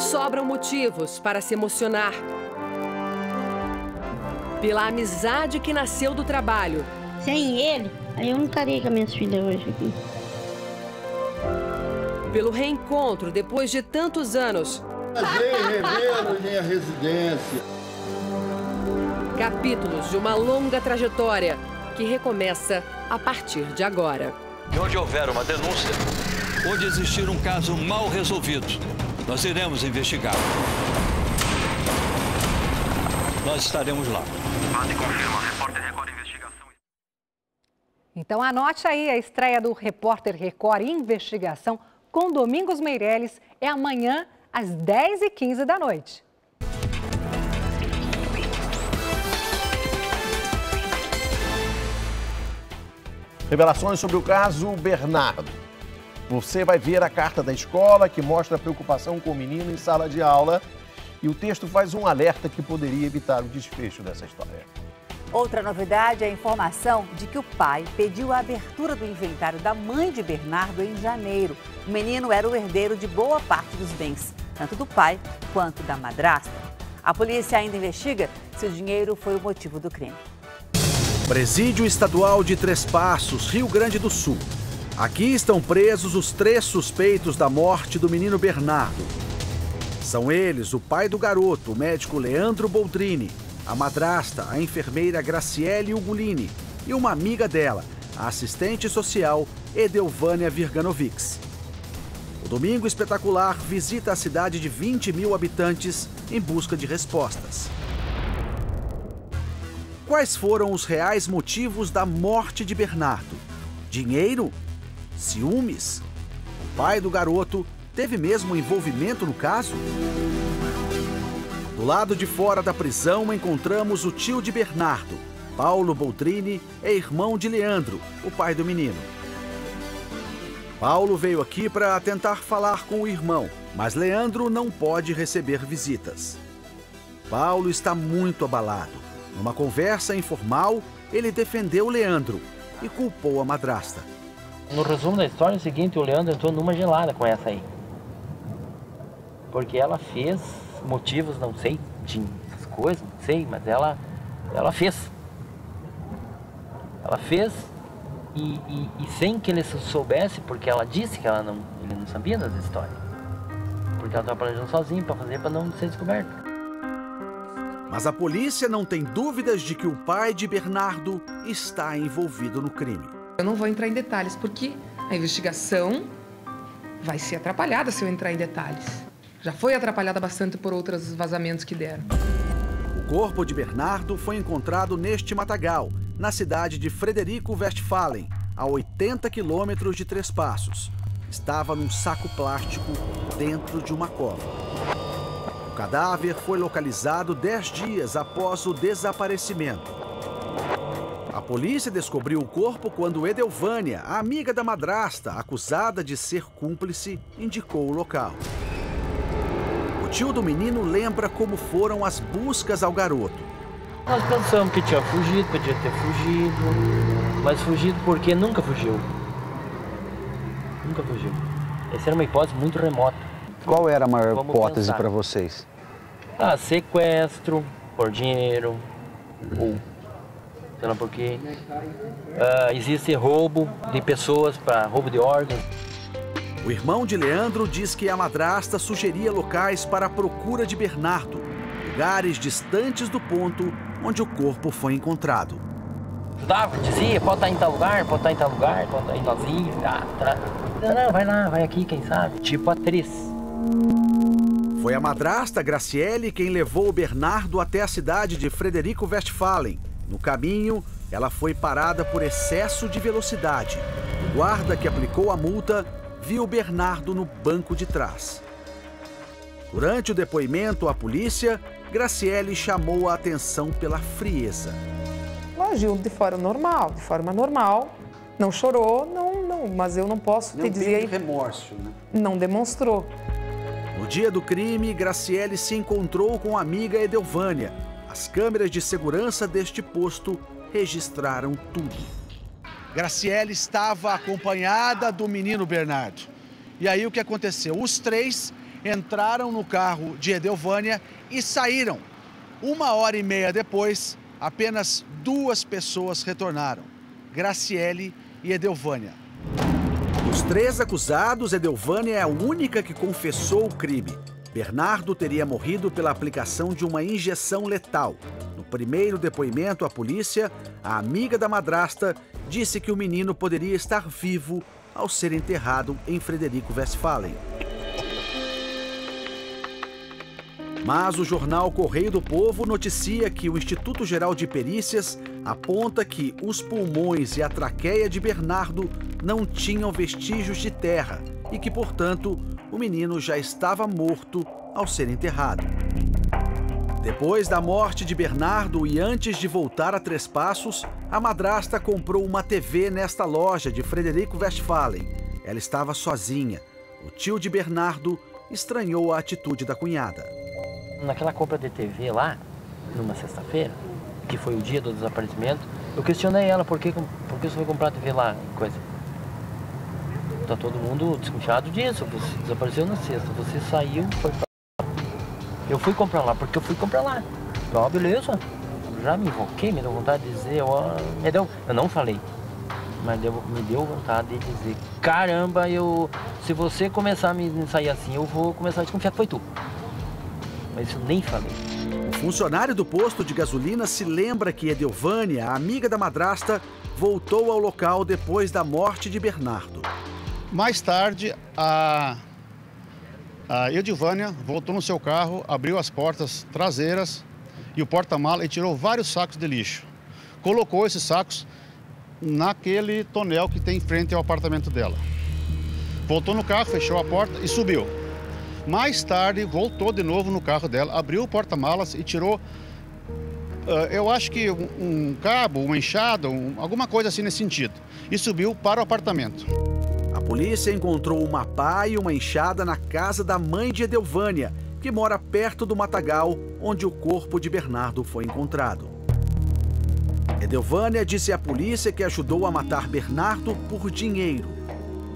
Speaker 11: Sobram motivos para se emocionar. Pela amizade que nasceu do trabalho.
Speaker 15: Sem ele, eu não estaria com as minhas filhas hoje aqui.
Speaker 11: Pelo reencontro depois de tantos anos.
Speaker 19: Nem revê-los, nem a residência.
Speaker 11: Capítulos de uma longa trajetória que recomeça a partir de agora.
Speaker 22: E onde houver uma denúncia, onde existir um caso mal resolvido, nós iremos investigar. Nós estaremos lá.
Speaker 2: Então anote aí a estreia do Repórter Record Investigação com Domingos Meirelles é amanhã às 10h15 da noite.
Speaker 26: Revelações sobre o caso Bernardo. Você vai ver a carta da escola que mostra a preocupação com o menino em sala de aula e o texto faz um alerta que poderia evitar o desfecho dessa história.
Speaker 10: Outra novidade é a informação de que o pai pediu a abertura do inventário da mãe de Bernardo em janeiro. O menino era o herdeiro de boa parte dos bens, tanto do pai quanto da madrasta. A polícia ainda investiga se o dinheiro foi o motivo do crime.
Speaker 27: Presídio Estadual de Três Passos, Rio Grande do Sul. Aqui estão presos os três suspeitos da morte do menino Bernardo. São eles o pai do garoto, o médico Leandro Boldrini, a madrasta, a enfermeira Graciele Ugolini e uma amiga dela, a assistente social Edelvânia Virganovics. O Domingo Espetacular visita a cidade de 20 mil habitantes em busca de respostas. Quais foram os reais motivos da morte de Bernardo? Dinheiro? Ciúmes? O pai do garoto teve mesmo envolvimento no caso? Do lado de fora da prisão encontramos o tio de Bernardo. Paulo Boldrini é irmão de Leandro, o pai do menino. Paulo veio aqui para tentar falar com o irmão, mas Leandro não pode receber visitas. Paulo está muito abalado. Numa conversa informal, ele defendeu Leandro e culpou a madrasta.
Speaker 28: No resumo da história é o seguinte, o Leandro entrou numa gelada com essa aí. Porque ela fez motivos, não sei, de coisas, não sei, mas ela, ela fez. Ela fez e, e, e, sem que ele soubesse, porque ela disse que ela não, ele não sabia das histórias. Porque ela estava planejando sozinho para fazer para não ser descoberto.
Speaker 27: Mas a polícia não tem dúvidas de que o pai de Bernardo está envolvido no crime.
Speaker 29: Eu não vou entrar em detalhes porque a investigação vai ser atrapalhada se eu entrar em detalhes. Já foi atrapalhada bastante por outros vazamentos que deram.
Speaker 27: O corpo de Bernardo foi encontrado neste matagal, na cidade de Frederico Westphalen, a 80 quilômetros de Três Passos. Estava num saco plástico dentro de uma cova. O cadáver foi localizado dez dias após o desaparecimento. A polícia descobriu o corpo quando Edelvânia, a amiga da madrasta, acusada de ser cúmplice, indicou o local. O tio do menino lembra como foram as buscas ao garoto.
Speaker 28: Nós pensamos que tinha fugido, podia ter fugido, mas fugido porque nunca fugiu. Nunca fugiu. Essa era uma hipótese muito remota.
Speaker 30: Qual era a maior
Speaker 28: Vamos
Speaker 30: hipótese para vocês?
Speaker 28: Ah, sequestro, por dinheiro, ou sei lá por quê. Ah, existe roubo de pessoas para roubo de órgãos.
Speaker 27: O irmão de Leandro diz que a madrasta sugeria locais para a procura de Bernardo, lugares distantes do ponto onde o corpo foi encontrado.
Speaker 28: Dava, dizia, pode estar em tal lugar, pode estar em tal lugar, pode estar em talzinho. Tá. Não, não, vai lá, vai aqui, quem sabe. Tipo atriz.
Speaker 27: Foi a madrasta Graciele quem levou o Bernardo até a cidade de Frederico Westphalen. No caminho, ela foi parada por excesso de velocidade. O guarda que aplicou a multa viu Bernardo no banco de trás. Durante o depoimento à polícia, Graciele chamou a atenção pela frieza.
Speaker 29: Ela agiu de forma normal, de forma normal. Não chorou, não, não, mas eu não posso
Speaker 31: Não
Speaker 29: te dizer.
Speaker 31: teve remorso, né?
Speaker 29: Não demonstrou.
Speaker 27: No dia do crime, Graciele se encontrou com a amiga Edelvânia. As câmeras de segurança deste posto registraram tudo. Graciele estava acompanhada do menino Bernardo. E aí o que aconteceu? Os três entraram no carro de Edelvânia e saíram. Uma hora e meia depois, apenas duas pessoas retornaram: Graciele e Edelvânia. Dos três acusados, Edelvânia é a única que confessou o crime. Bernardo teria morrido pela aplicação de uma injeção letal. No primeiro depoimento à polícia, a amiga da madrasta disse que o menino poderia estar vivo ao ser enterrado em Frederico Westphalen. Mas o jornal Correio do Povo noticia que o Instituto Geral de Perícias aponta que os pulmões e a traqueia de Bernardo não tinham vestígios de terra e que, portanto, o menino já estava morto ao ser enterrado. Depois da morte de Bernardo e antes de voltar a Três Passos, a madrasta comprou uma TV nesta loja de Frederico Westphalen. Ela estava sozinha. O tio de Bernardo estranhou a atitude da cunhada.
Speaker 28: Naquela compra de TV lá, numa sexta-feira, que foi o dia do desaparecimento, eu questionei ela por que, por que você foi comprar TV lá, coisa. Tá todo mundo desconfiado disso, você desapareceu na sexta, você saiu, foi pra... Eu fui comprar lá, porque eu fui comprar lá. Oh, beleza. Já me invoquei, me deu vontade de dizer, ó, me deu, eu não falei, mas deu, me deu vontade de dizer, caramba, eu, se você começar a me sair assim, eu vou começar a desconfiar que foi tu mas eu nem falei.
Speaker 27: O funcionário do posto de gasolina se lembra que Edelvânia, amiga da madrasta, voltou ao local depois da morte de Bernardo.
Speaker 32: Mais tarde, a, a Edilvânia voltou no seu carro, abriu as portas traseiras e o porta-mala e tirou vários sacos de lixo. Colocou esses sacos naquele tonel que tem em frente ao apartamento dela. Voltou no carro, fechou a porta e subiu. Mais tarde, voltou de novo no carro dela, abriu o porta-malas e tirou, uh, eu acho que um, um cabo, uma enxada, um, alguma coisa assim nesse sentido, e subiu para o apartamento.
Speaker 27: Polícia encontrou uma pá e uma enxada na casa da mãe de Edelvânia, que mora perto do matagal onde o corpo de Bernardo foi encontrado. Edelvânia disse à polícia que ajudou a matar Bernardo por dinheiro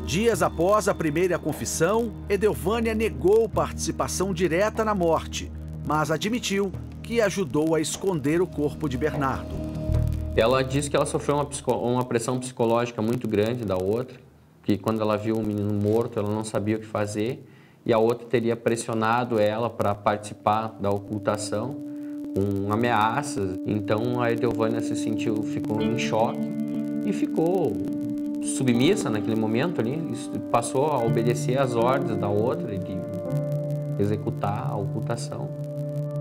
Speaker 27: Dias após a primeira confissão, Edelvânia negou participação direta na morte, mas admitiu que ajudou a esconder o corpo de Bernardo.
Speaker 33: Ela disse que ela sofreu uma, uma pressão psicológica muito grande da outra, que quando ela viu um menino morto, ela não sabia o que fazer, e a outra teria pressionado ela para participar da ocultação com ameaças. Então a Edelvânia se sentiu, ficou em choque e ficou submissa naquele momento ali, passou a obedecer às ordens da outra de executar a ocultação.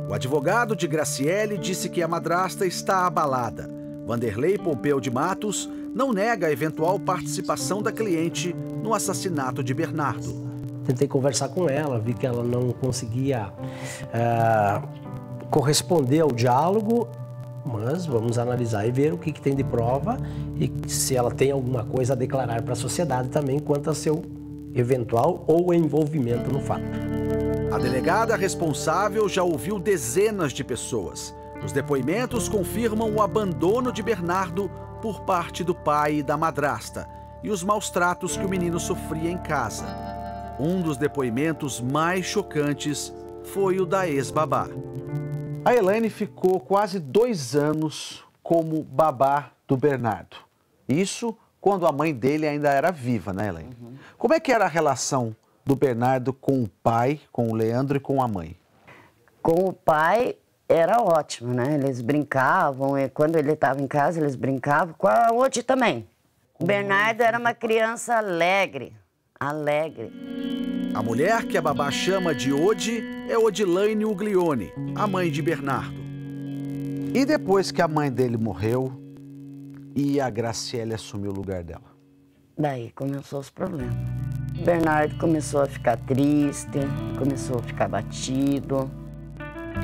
Speaker 27: O advogado de Graciele disse que a madrasta está abalada. Vanderlei Pompeu de Matos não nega a eventual participação da cliente no assassinato de Bernardo.
Speaker 30: Tentei conversar com ela, vi que ela não conseguia uh, corresponder ao diálogo mas vamos analisar e ver o que, que tem de prova e se ela tem alguma coisa a declarar para a sociedade também quanto a seu eventual ou envolvimento no fato.
Speaker 27: A delegada responsável já ouviu dezenas de pessoas. Os depoimentos confirmam o abandono de Bernardo por parte do pai e da madrasta e os maus tratos que o menino sofria em casa. Um dos depoimentos mais chocantes foi o da ex-babá.
Speaker 34: A Elaine ficou quase dois anos como babá do Bernardo. Isso quando a mãe dele ainda era viva, né, Elaine? Uhum. Como é que era a relação do Bernardo com o pai, com o Leandro e com a mãe?
Speaker 35: Com o pai era ótimo, né? Eles brincavam, e quando ele estava em casa, eles brincavam. Com a Odi também. O Bernardo era uma criança alegre, alegre.
Speaker 27: A mulher que a babá chama de Odi é Odilaine Uglione, a mãe de Bernardo.
Speaker 34: E depois que a mãe dele morreu e a Graciele assumiu o lugar dela?
Speaker 35: Daí começou os problemas. Bernardo começou a ficar triste, começou a ficar batido.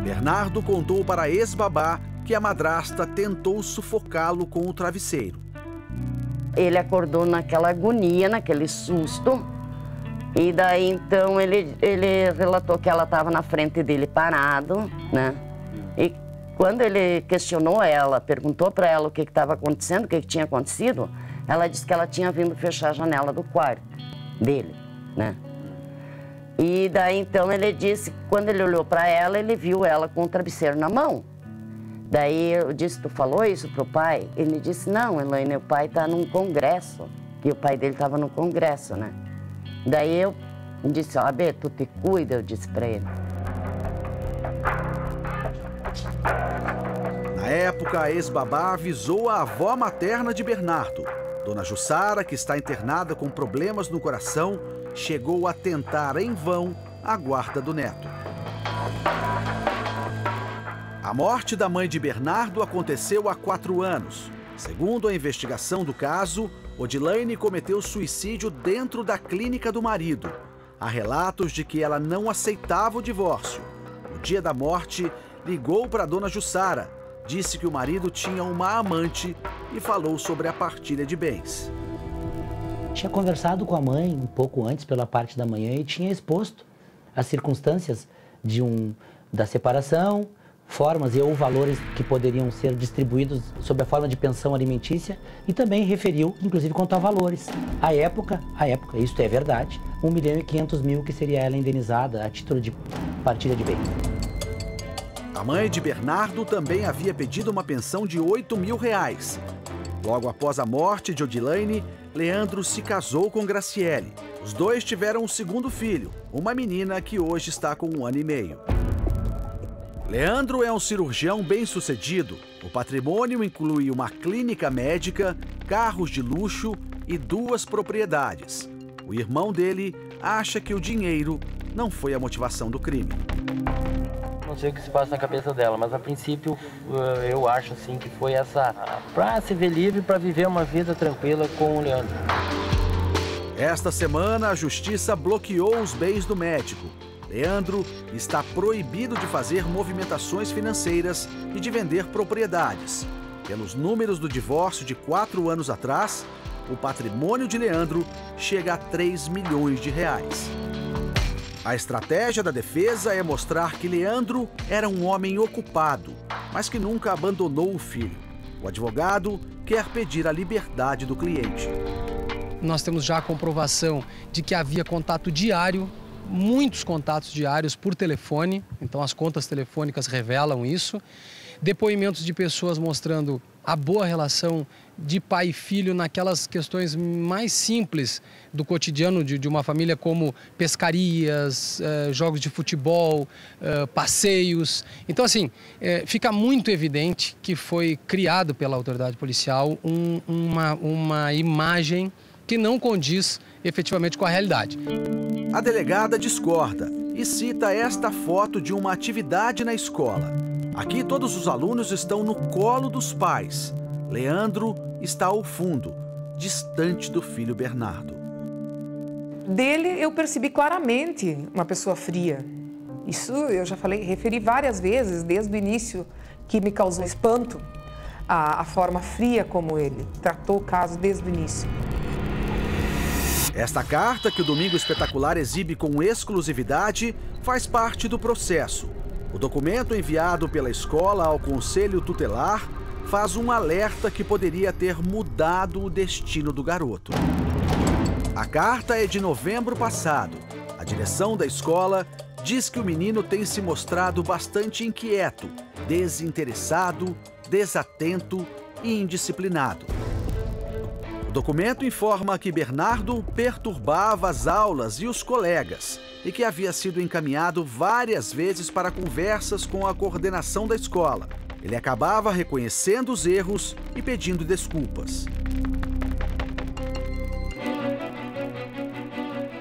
Speaker 27: Bernardo contou para a ex-babá que a madrasta tentou sufocá-lo com o travesseiro.
Speaker 35: Ele acordou naquela agonia, naquele susto, e daí então ele, ele relatou que ela estava na frente dele parado, né? E Quando ele questionou ela, perguntou para ela o que estava acontecendo, o que, que tinha acontecido, ela disse que ela tinha vindo fechar a janela do quarto dele, né? E daí então ele disse que quando ele olhou para ela, ele viu ela com o travesseiro na mão. Daí eu disse, tu falou isso pro pai? Ele disse, não, Elaine, o pai está num congresso. E o pai dele estava no congresso, né? Daí eu disse, ó, Bê, tu te cuida, eu disse para ele.
Speaker 27: Na época, a ex-babá avisou a avó materna de Bernardo. Dona Jussara, que está internada com problemas no coração, chegou a tentar em vão a guarda do neto. A morte da mãe de Bernardo aconteceu há quatro anos. Segundo a investigação do caso, Odilaine cometeu suicídio dentro da clínica do marido. Há relatos de que ela não aceitava o divórcio. No dia da morte, ligou para Dona Jussara, disse que o marido tinha uma amante e falou sobre a partilha de bens.
Speaker 36: Tinha conversado com a mãe um pouco antes, pela parte da manhã, e tinha exposto as circunstâncias de um, da separação, formas e ou valores que poderiam ser distribuídos sob a forma de pensão alimentícia e também referiu, inclusive, quanto a valores. A época, a época, isto é verdade, 1 milhão e 500 mil que seria ela indenizada a título de partilha de bens.
Speaker 27: A mãe de Bernardo também havia pedido uma pensão de 8 mil reais. Logo após a morte de Odilane, Leandro se casou com Graciele. Os dois tiveram um segundo filho, uma menina que hoje está com um ano e meio. Leandro é um cirurgião bem-sucedido. O patrimônio inclui uma clínica médica, carros de luxo e duas propriedades. O irmão dele acha que o dinheiro não foi a motivação do crime.
Speaker 28: Não sei o que se passa na cabeça dela, mas a princípio eh, eu acho assim que foi essa para se ver livre, para viver uma vida tranquila com o Leandro.
Speaker 27: Esta semana a justiça bloqueou os bens do médico. Leandro está proibido de fazer movimentações financeiras e de vender propriedades. Pelos números do divórcio de quatro anos atrás, o patrimônio de Leandro chega a 3 milhões de reais. A estratégia da defesa é mostrar que Leandro era um homem ocupado, mas que nunca abandonou o filho. O advogado quer pedir a liberdade do cliente.
Speaker 37: Nós temos já a comprovação de que havia contato diário, muitos contatos diários por telefone, então as contas telefônicas revelam isso. Depoimentos de pessoas mostrando a boa relação de pai e filho naquelas questões mais simples do cotidiano de, de uma família, como pescarias, eh, jogos de futebol, eh, passeios. Então, assim, eh, fica muito evidente que foi criado pela autoridade policial um, uma, uma imagem que não condiz efetivamente com a realidade.
Speaker 27: A delegada discorda e cita esta foto de uma atividade na escola. Aqui todos os alunos estão no colo dos pais. Leandro está ao fundo, distante do filho Bernardo.
Speaker 29: Dele eu percebi claramente uma pessoa fria. Isso eu já falei, referi várias vezes desde o início que me causou espanto a, a forma fria como ele tratou o caso desde o início.
Speaker 27: Esta carta que o Domingo Espetacular exibe com exclusividade faz parte do processo. O documento enviado pela escola ao Conselho Tutelar faz um alerta que poderia ter mudado o destino do garoto. A carta é de novembro passado. A direção da escola diz que o menino tem se mostrado bastante inquieto, desinteressado, desatento e indisciplinado. O documento informa que Bernardo perturbava as aulas e os colegas e que havia sido encaminhado várias vezes para conversas com a coordenação da escola. Ele acabava reconhecendo os erros e pedindo desculpas.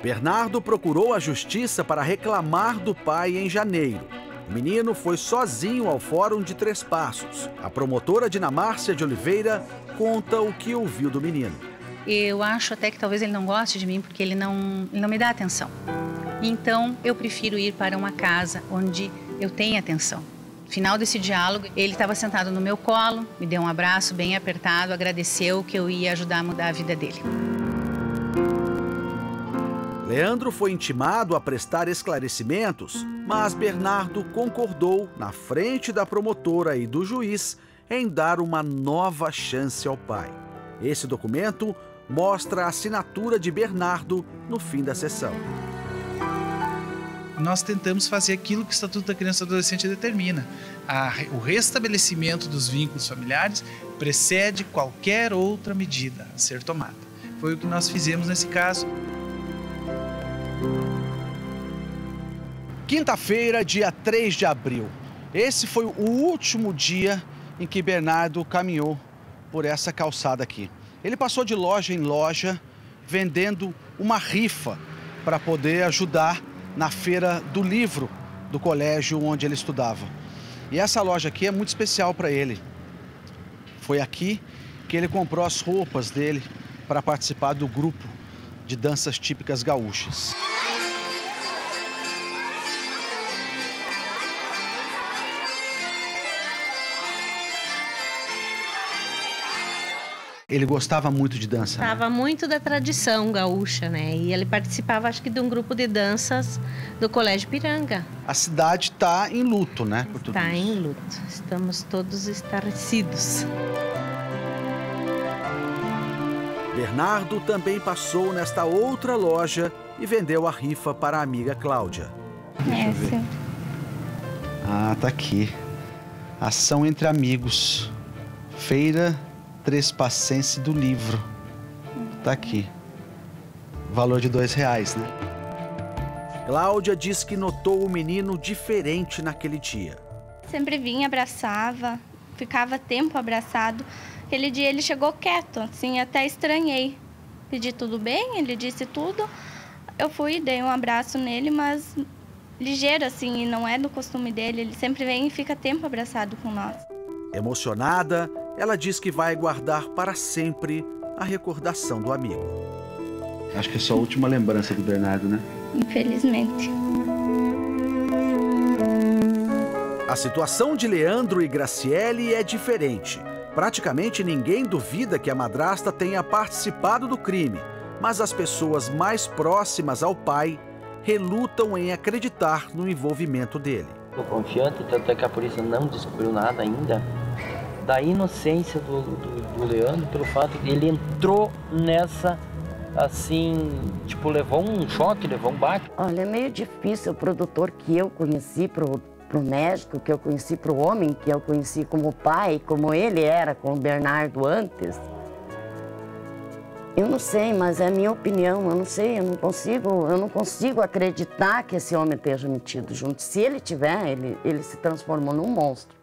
Speaker 27: Bernardo procurou a justiça para reclamar do pai em janeiro. O menino foi sozinho ao Fórum de Três Passos. A promotora Dinamárcia de Oliveira conta o que ouviu do menino.
Speaker 38: Eu acho até que talvez ele não goste de mim porque ele não, ele não me dá atenção. Então eu prefiro ir para uma casa onde eu tenha atenção. Final desse diálogo, ele estava sentado no meu colo, me deu um abraço bem apertado, agradeceu que eu ia ajudar a mudar a vida dele.
Speaker 27: Leandro foi intimado a prestar esclarecimentos, mas Bernardo concordou, na frente da promotora e do juiz, em dar uma nova chance ao pai. Esse documento mostra a assinatura de Bernardo no fim da sessão.
Speaker 39: Nós tentamos fazer aquilo que o Estatuto da Criança e do Adolescente determina. A, o restabelecimento dos vínculos familiares precede qualquer outra medida a ser tomada. Foi o que nós fizemos nesse caso.
Speaker 27: Quinta-feira, dia 3 de abril. Esse foi o último dia em que Bernardo caminhou por essa calçada aqui. Ele passou de loja em loja vendendo uma rifa para poder ajudar na feira do livro do colégio onde ele estudava. E essa loja aqui é muito especial para ele. Foi aqui que ele comprou as roupas dele para participar do grupo de danças típicas gaúchas. Ele gostava muito de dança. Né?
Speaker 40: Gostava muito da tradição gaúcha, né? E ele participava, acho que, de um grupo de danças do Colégio Piranga.
Speaker 27: A cidade está em luto, né?
Speaker 40: Por tudo está em luto. Estamos todos estarrecidos.
Speaker 27: Bernardo também passou nesta outra loja e vendeu a rifa para a amiga Cláudia.
Speaker 40: Essa.
Speaker 27: Ah, tá aqui. Ação entre amigos. Feira Trespacense do livro. Tá aqui. Valor de dois reais, né? Cláudia diz que notou o menino diferente naquele dia.
Speaker 41: Sempre vinha, abraçava, ficava tempo abraçado. Aquele dia ele chegou quieto, assim, até estranhei. Pedi tudo bem, ele disse tudo. Eu fui, dei um abraço nele, mas ligeiro, assim, e não é do costume dele. Ele sempre vem e fica tempo abraçado com nós.
Speaker 27: Emocionada, ela diz que vai guardar para sempre a recordação do amigo. Acho que é só a última lembrança do Bernardo, né?
Speaker 41: Infelizmente.
Speaker 27: A situação de Leandro e Graciele é diferente. Praticamente ninguém duvida que a madrasta tenha participado do crime, mas as pessoas mais próximas ao pai relutam em acreditar no envolvimento dele.
Speaker 28: Estou confiante, tanto é que a polícia não descobriu nada ainda da inocência do, do, do Leandro pelo fato de ele entrou nessa assim, tipo, levou um choque, levou um baque.
Speaker 35: Olha, é meio difícil o produtor que eu conheci pro, pro médico, que eu conheci pro homem, que eu conheci como pai, como ele era com o Bernardo antes. Eu não sei, mas é a minha opinião, eu não sei, eu não consigo, eu não consigo acreditar que esse homem esteja metido junto. Se ele tiver, ele, ele se transformou num monstro.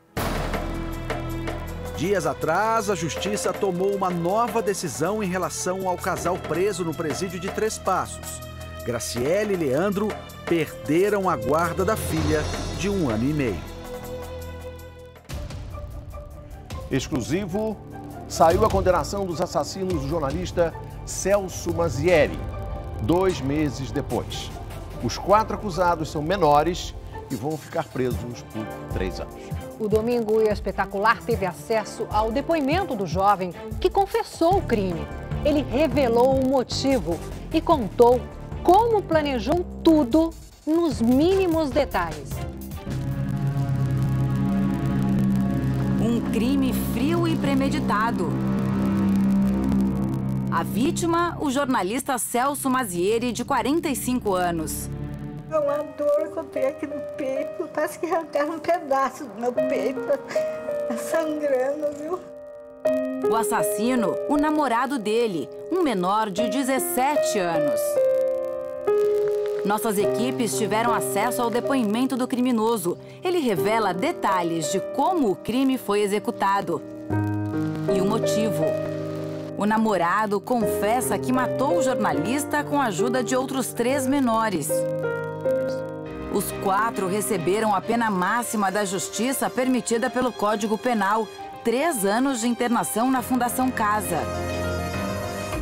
Speaker 27: Dias atrás, a justiça tomou uma nova decisão em relação ao casal preso no presídio de Três Passos. Graciele e Leandro perderam a guarda da filha de um ano e meio.
Speaker 26: Exclusivo, saiu a condenação dos assassinos do jornalista Celso Mazieri, dois meses depois. Os quatro acusados são menores e vão ficar presos por três anos.
Speaker 2: O Domingo Espetacular teve acesso ao depoimento do jovem que confessou o crime. Ele revelou o motivo e contou como planejou tudo nos mínimos detalhes.
Speaker 42: Um crime frio e premeditado. A vítima, o jornalista Celso Mazieri, de 45 anos.
Speaker 43: Uma dor que eu tenho aqui no peito. Parece que arrancaram um pedaço do meu peito. Tá sangrando, viu?
Speaker 42: O assassino, o namorado dele, um menor de 17 anos. Nossas equipes tiveram acesso ao depoimento do criminoso. Ele revela detalhes de como o crime foi executado e o motivo. O namorado confessa que matou o jornalista com a ajuda de outros três menores. Os quatro receberam a pena máxima da justiça permitida pelo Código Penal, três anos de internação na Fundação Casa.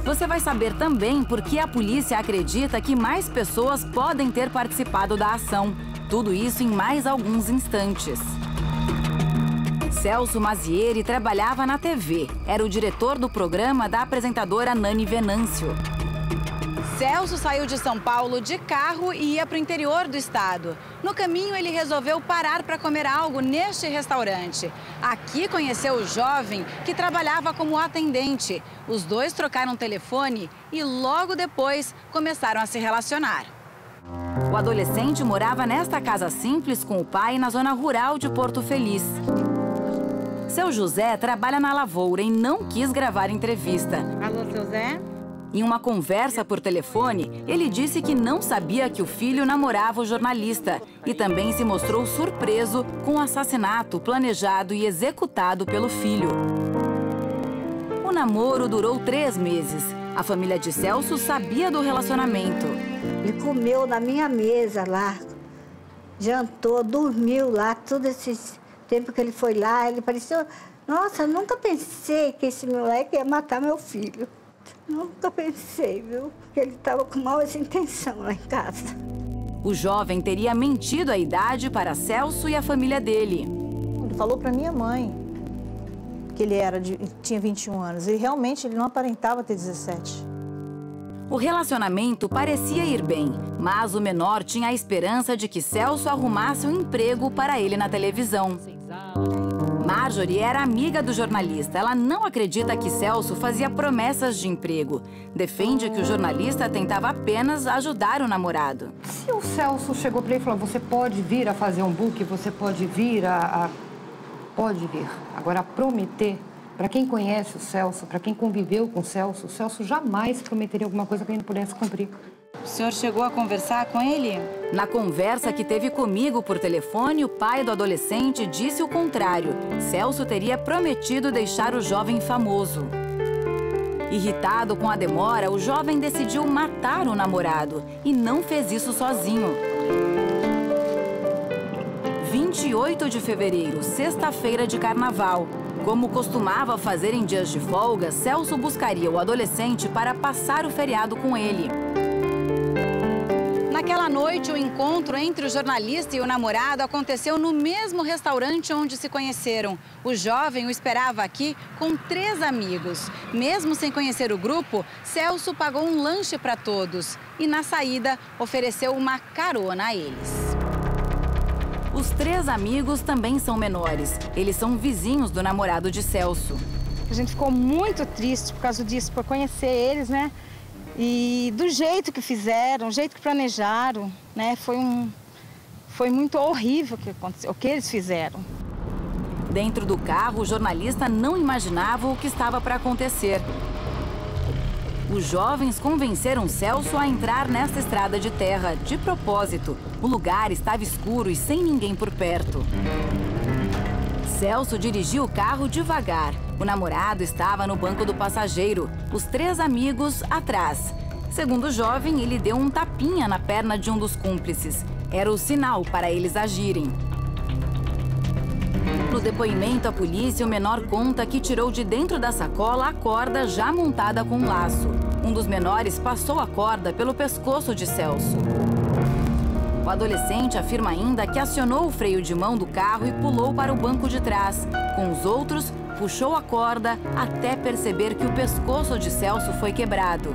Speaker 42: Você vai saber também por que a polícia acredita que mais pessoas podem ter participado da ação. Tudo isso em mais alguns instantes. Celso Mazieri trabalhava na TV. Era o diretor do programa da apresentadora Nani Venâncio. Celso saiu de São Paulo de carro e ia para o interior do estado. No caminho, ele resolveu parar para comer algo neste restaurante. Aqui conheceu o jovem que trabalhava como atendente. Os dois trocaram telefone e logo depois começaram a se relacionar. O adolescente morava nesta casa simples com o pai na zona rural de Porto Feliz. Seu José trabalha na lavoura e não quis gravar entrevista.
Speaker 44: Alô, seu Zé?
Speaker 42: Em uma conversa por telefone, ele disse que não sabia que o filho namorava o jornalista e também se mostrou surpreso com o assassinato planejado e executado pelo filho. O namoro durou três meses. A família de Celso sabia do relacionamento.
Speaker 43: Ele comeu na minha mesa lá, jantou, dormiu lá, todo esse tempo que ele foi lá, ele pareceu. Nossa, nunca pensei que esse moleque ia matar meu filho. Nunca pensei, viu? Que ele estava com maus intenção lá em casa.
Speaker 42: O jovem teria mentido a idade para Celso e a família dele.
Speaker 45: Ele falou para minha mãe que ele era de, tinha 21 anos e realmente ele não aparentava ter 17.
Speaker 42: O relacionamento parecia ir bem, mas o menor tinha a esperança de que Celso arrumasse um emprego para ele na televisão. Marjorie era amiga do jornalista. Ela não acredita que Celso fazia promessas de emprego. Defende que o jornalista tentava apenas ajudar o namorado.
Speaker 29: Se o Celso chegou para ele e falou: você pode vir a fazer um book, você pode vir a. a... Pode vir. Agora, prometer para quem conhece o Celso, para quem conviveu com o Celso, o Celso jamais prometeria alguma coisa que ele não pudesse cumprir.
Speaker 42: O senhor chegou a conversar com ele? Na conversa que teve comigo por telefone, o pai do adolescente disse o contrário. Celso teria prometido deixar o jovem famoso. Irritado com a demora, o jovem decidiu matar o namorado e não fez isso sozinho. 28 de fevereiro, sexta-feira de carnaval. Como costumava fazer em dias de folga, Celso buscaria o adolescente para passar o feriado com ele. Naquela noite, o encontro entre o jornalista e o namorado aconteceu no mesmo restaurante onde se conheceram. O jovem o esperava aqui com três amigos. Mesmo sem conhecer o grupo, Celso pagou um lanche para todos e, na saída, ofereceu uma carona a eles. Os três amigos também são menores. Eles são vizinhos do namorado de Celso.
Speaker 45: A gente ficou muito triste por causa disso, por conhecer eles, né? E do jeito que fizeram, o jeito que planejaram, né? Foi um foi muito horrível o que aconteceu, o que eles fizeram.
Speaker 42: Dentro do carro, o jornalista não imaginava o que estava para acontecer. Os jovens convenceram Celso a entrar nesta estrada de terra, de propósito. O lugar estava escuro e sem ninguém por perto. Celso dirigiu o carro devagar. O namorado estava no banco do passageiro, os três amigos atrás. Segundo o jovem, ele deu um tapinha na perna de um dos cúmplices. Era o sinal para eles agirem. No depoimento à polícia, o menor conta que tirou de dentro da sacola a corda já montada com um laço. Um dos menores passou a corda pelo pescoço de Celso. O adolescente afirma ainda que acionou o freio de mão do carro e pulou para o banco de trás. Com os outros, puxou a corda até perceber que o pescoço de Celso foi quebrado.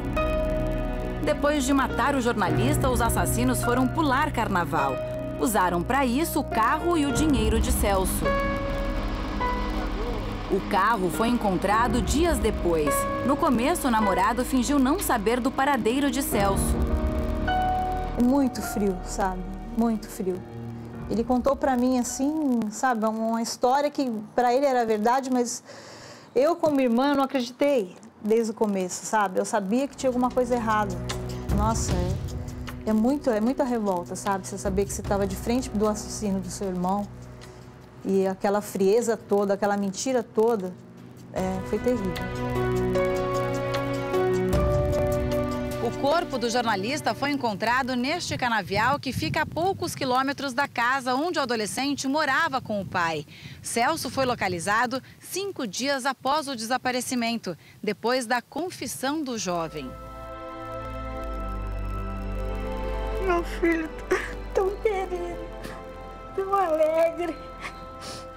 Speaker 42: Depois de matar o jornalista, os assassinos foram pular carnaval. Usaram para isso o carro e o dinheiro de Celso. O carro foi encontrado dias depois. No começo, o namorado fingiu não saber do paradeiro de Celso.
Speaker 45: Muito frio, sabe? Muito frio. Ele contou para mim assim, sabe, uma história que para ele era verdade, mas eu como irmã não acreditei desde o começo, sabe? Eu sabia que tinha alguma coisa errada. Nossa, é, é muito, é muita revolta, sabe? Você saber que você estava de frente do assassino do seu irmão e aquela frieza toda, aquela mentira toda, é, foi terrível.
Speaker 42: Corpo do jornalista foi encontrado neste canavial que fica a poucos quilômetros da casa onde o adolescente morava com o pai. Celso foi localizado cinco dias após o desaparecimento, depois da confissão do jovem.
Speaker 43: Meu filho tão querido, tão alegre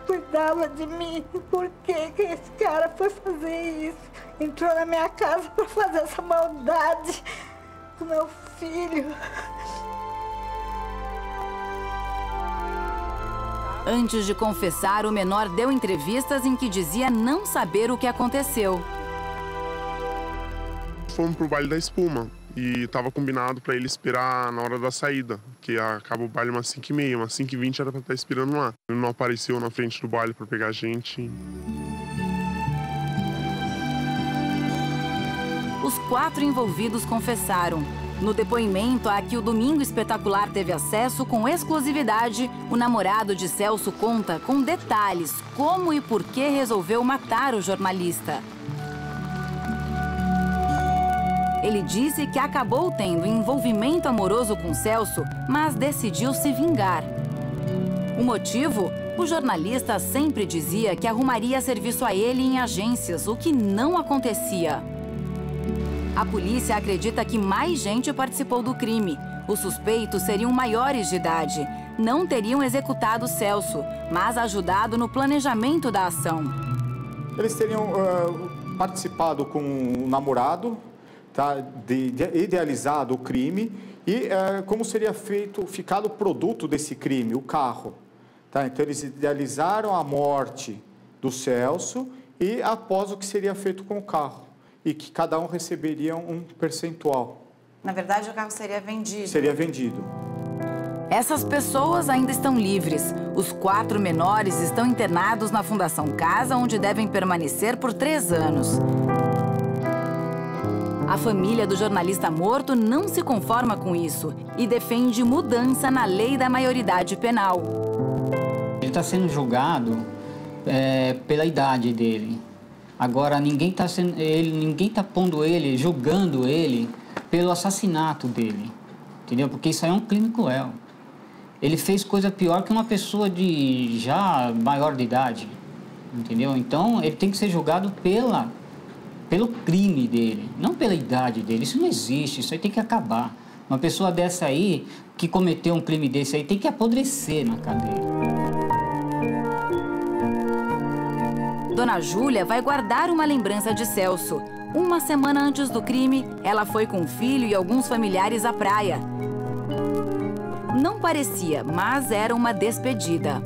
Speaker 43: cuidava de mim. Por que, que esse cara foi fazer isso? Entrou na minha casa para fazer essa maldade. Com meu filho.
Speaker 42: Antes de confessar, o menor deu entrevistas em que dizia não saber o que aconteceu.
Speaker 44: Fomos pro baile da espuma e estava combinado para ele esperar na hora da saída, que acaba o baile umas 5h30, umas 5h20 era para estar esperando lá. Ele não apareceu na frente do baile para pegar a gente.
Speaker 42: Os quatro envolvidos confessaram. No depoimento a que o Domingo Espetacular teve acesso com exclusividade, o namorado de Celso conta com detalhes como e por que resolveu matar o jornalista. Ele disse que acabou tendo envolvimento amoroso com Celso, mas decidiu se vingar. O motivo? O jornalista sempre dizia que arrumaria serviço a ele em agências, o que não acontecia. A polícia acredita que mais gente participou do crime. Os suspeitos seriam maiores de idade. Não teriam executado Celso, mas ajudado no planejamento da ação.
Speaker 46: Eles teriam uh, participado com um namorado, tá, de, de, idealizado o crime e uh, como seria feito, ficado o produto desse crime, o carro. Tá? Então eles idealizaram a morte do Celso e após o que seria feito com o carro e que cada um receberia um percentual.
Speaker 47: Na verdade, o carro seria vendido.
Speaker 46: Seria vendido.
Speaker 42: Essas pessoas ainda estão livres. Os quatro menores estão internados na Fundação Casa, onde devem permanecer por três anos. A família do jornalista morto não se conforma com isso e defende mudança na lei da maioridade penal.
Speaker 48: Ele está sendo julgado é, pela idade dele. Agora ninguém está ele, ninguém tá pondo ele, julgando ele pelo assassinato dele, entendeu? Porque isso aí é um crime cruel. Ele fez coisa pior que uma pessoa de já maior de idade, entendeu? Então ele tem que ser julgado pela pelo crime dele, não pela idade dele. Isso não existe, isso aí tem que acabar. Uma pessoa dessa aí que cometeu um crime desse aí tem que apodrecer na cadeia.
Speaker 42: Dona Júlia vai guardar uma lembrança de Celso. Uma semana antes do crime, ela foi com o filho e alguns familiares à praia. Não parecia, mas era uma despedida.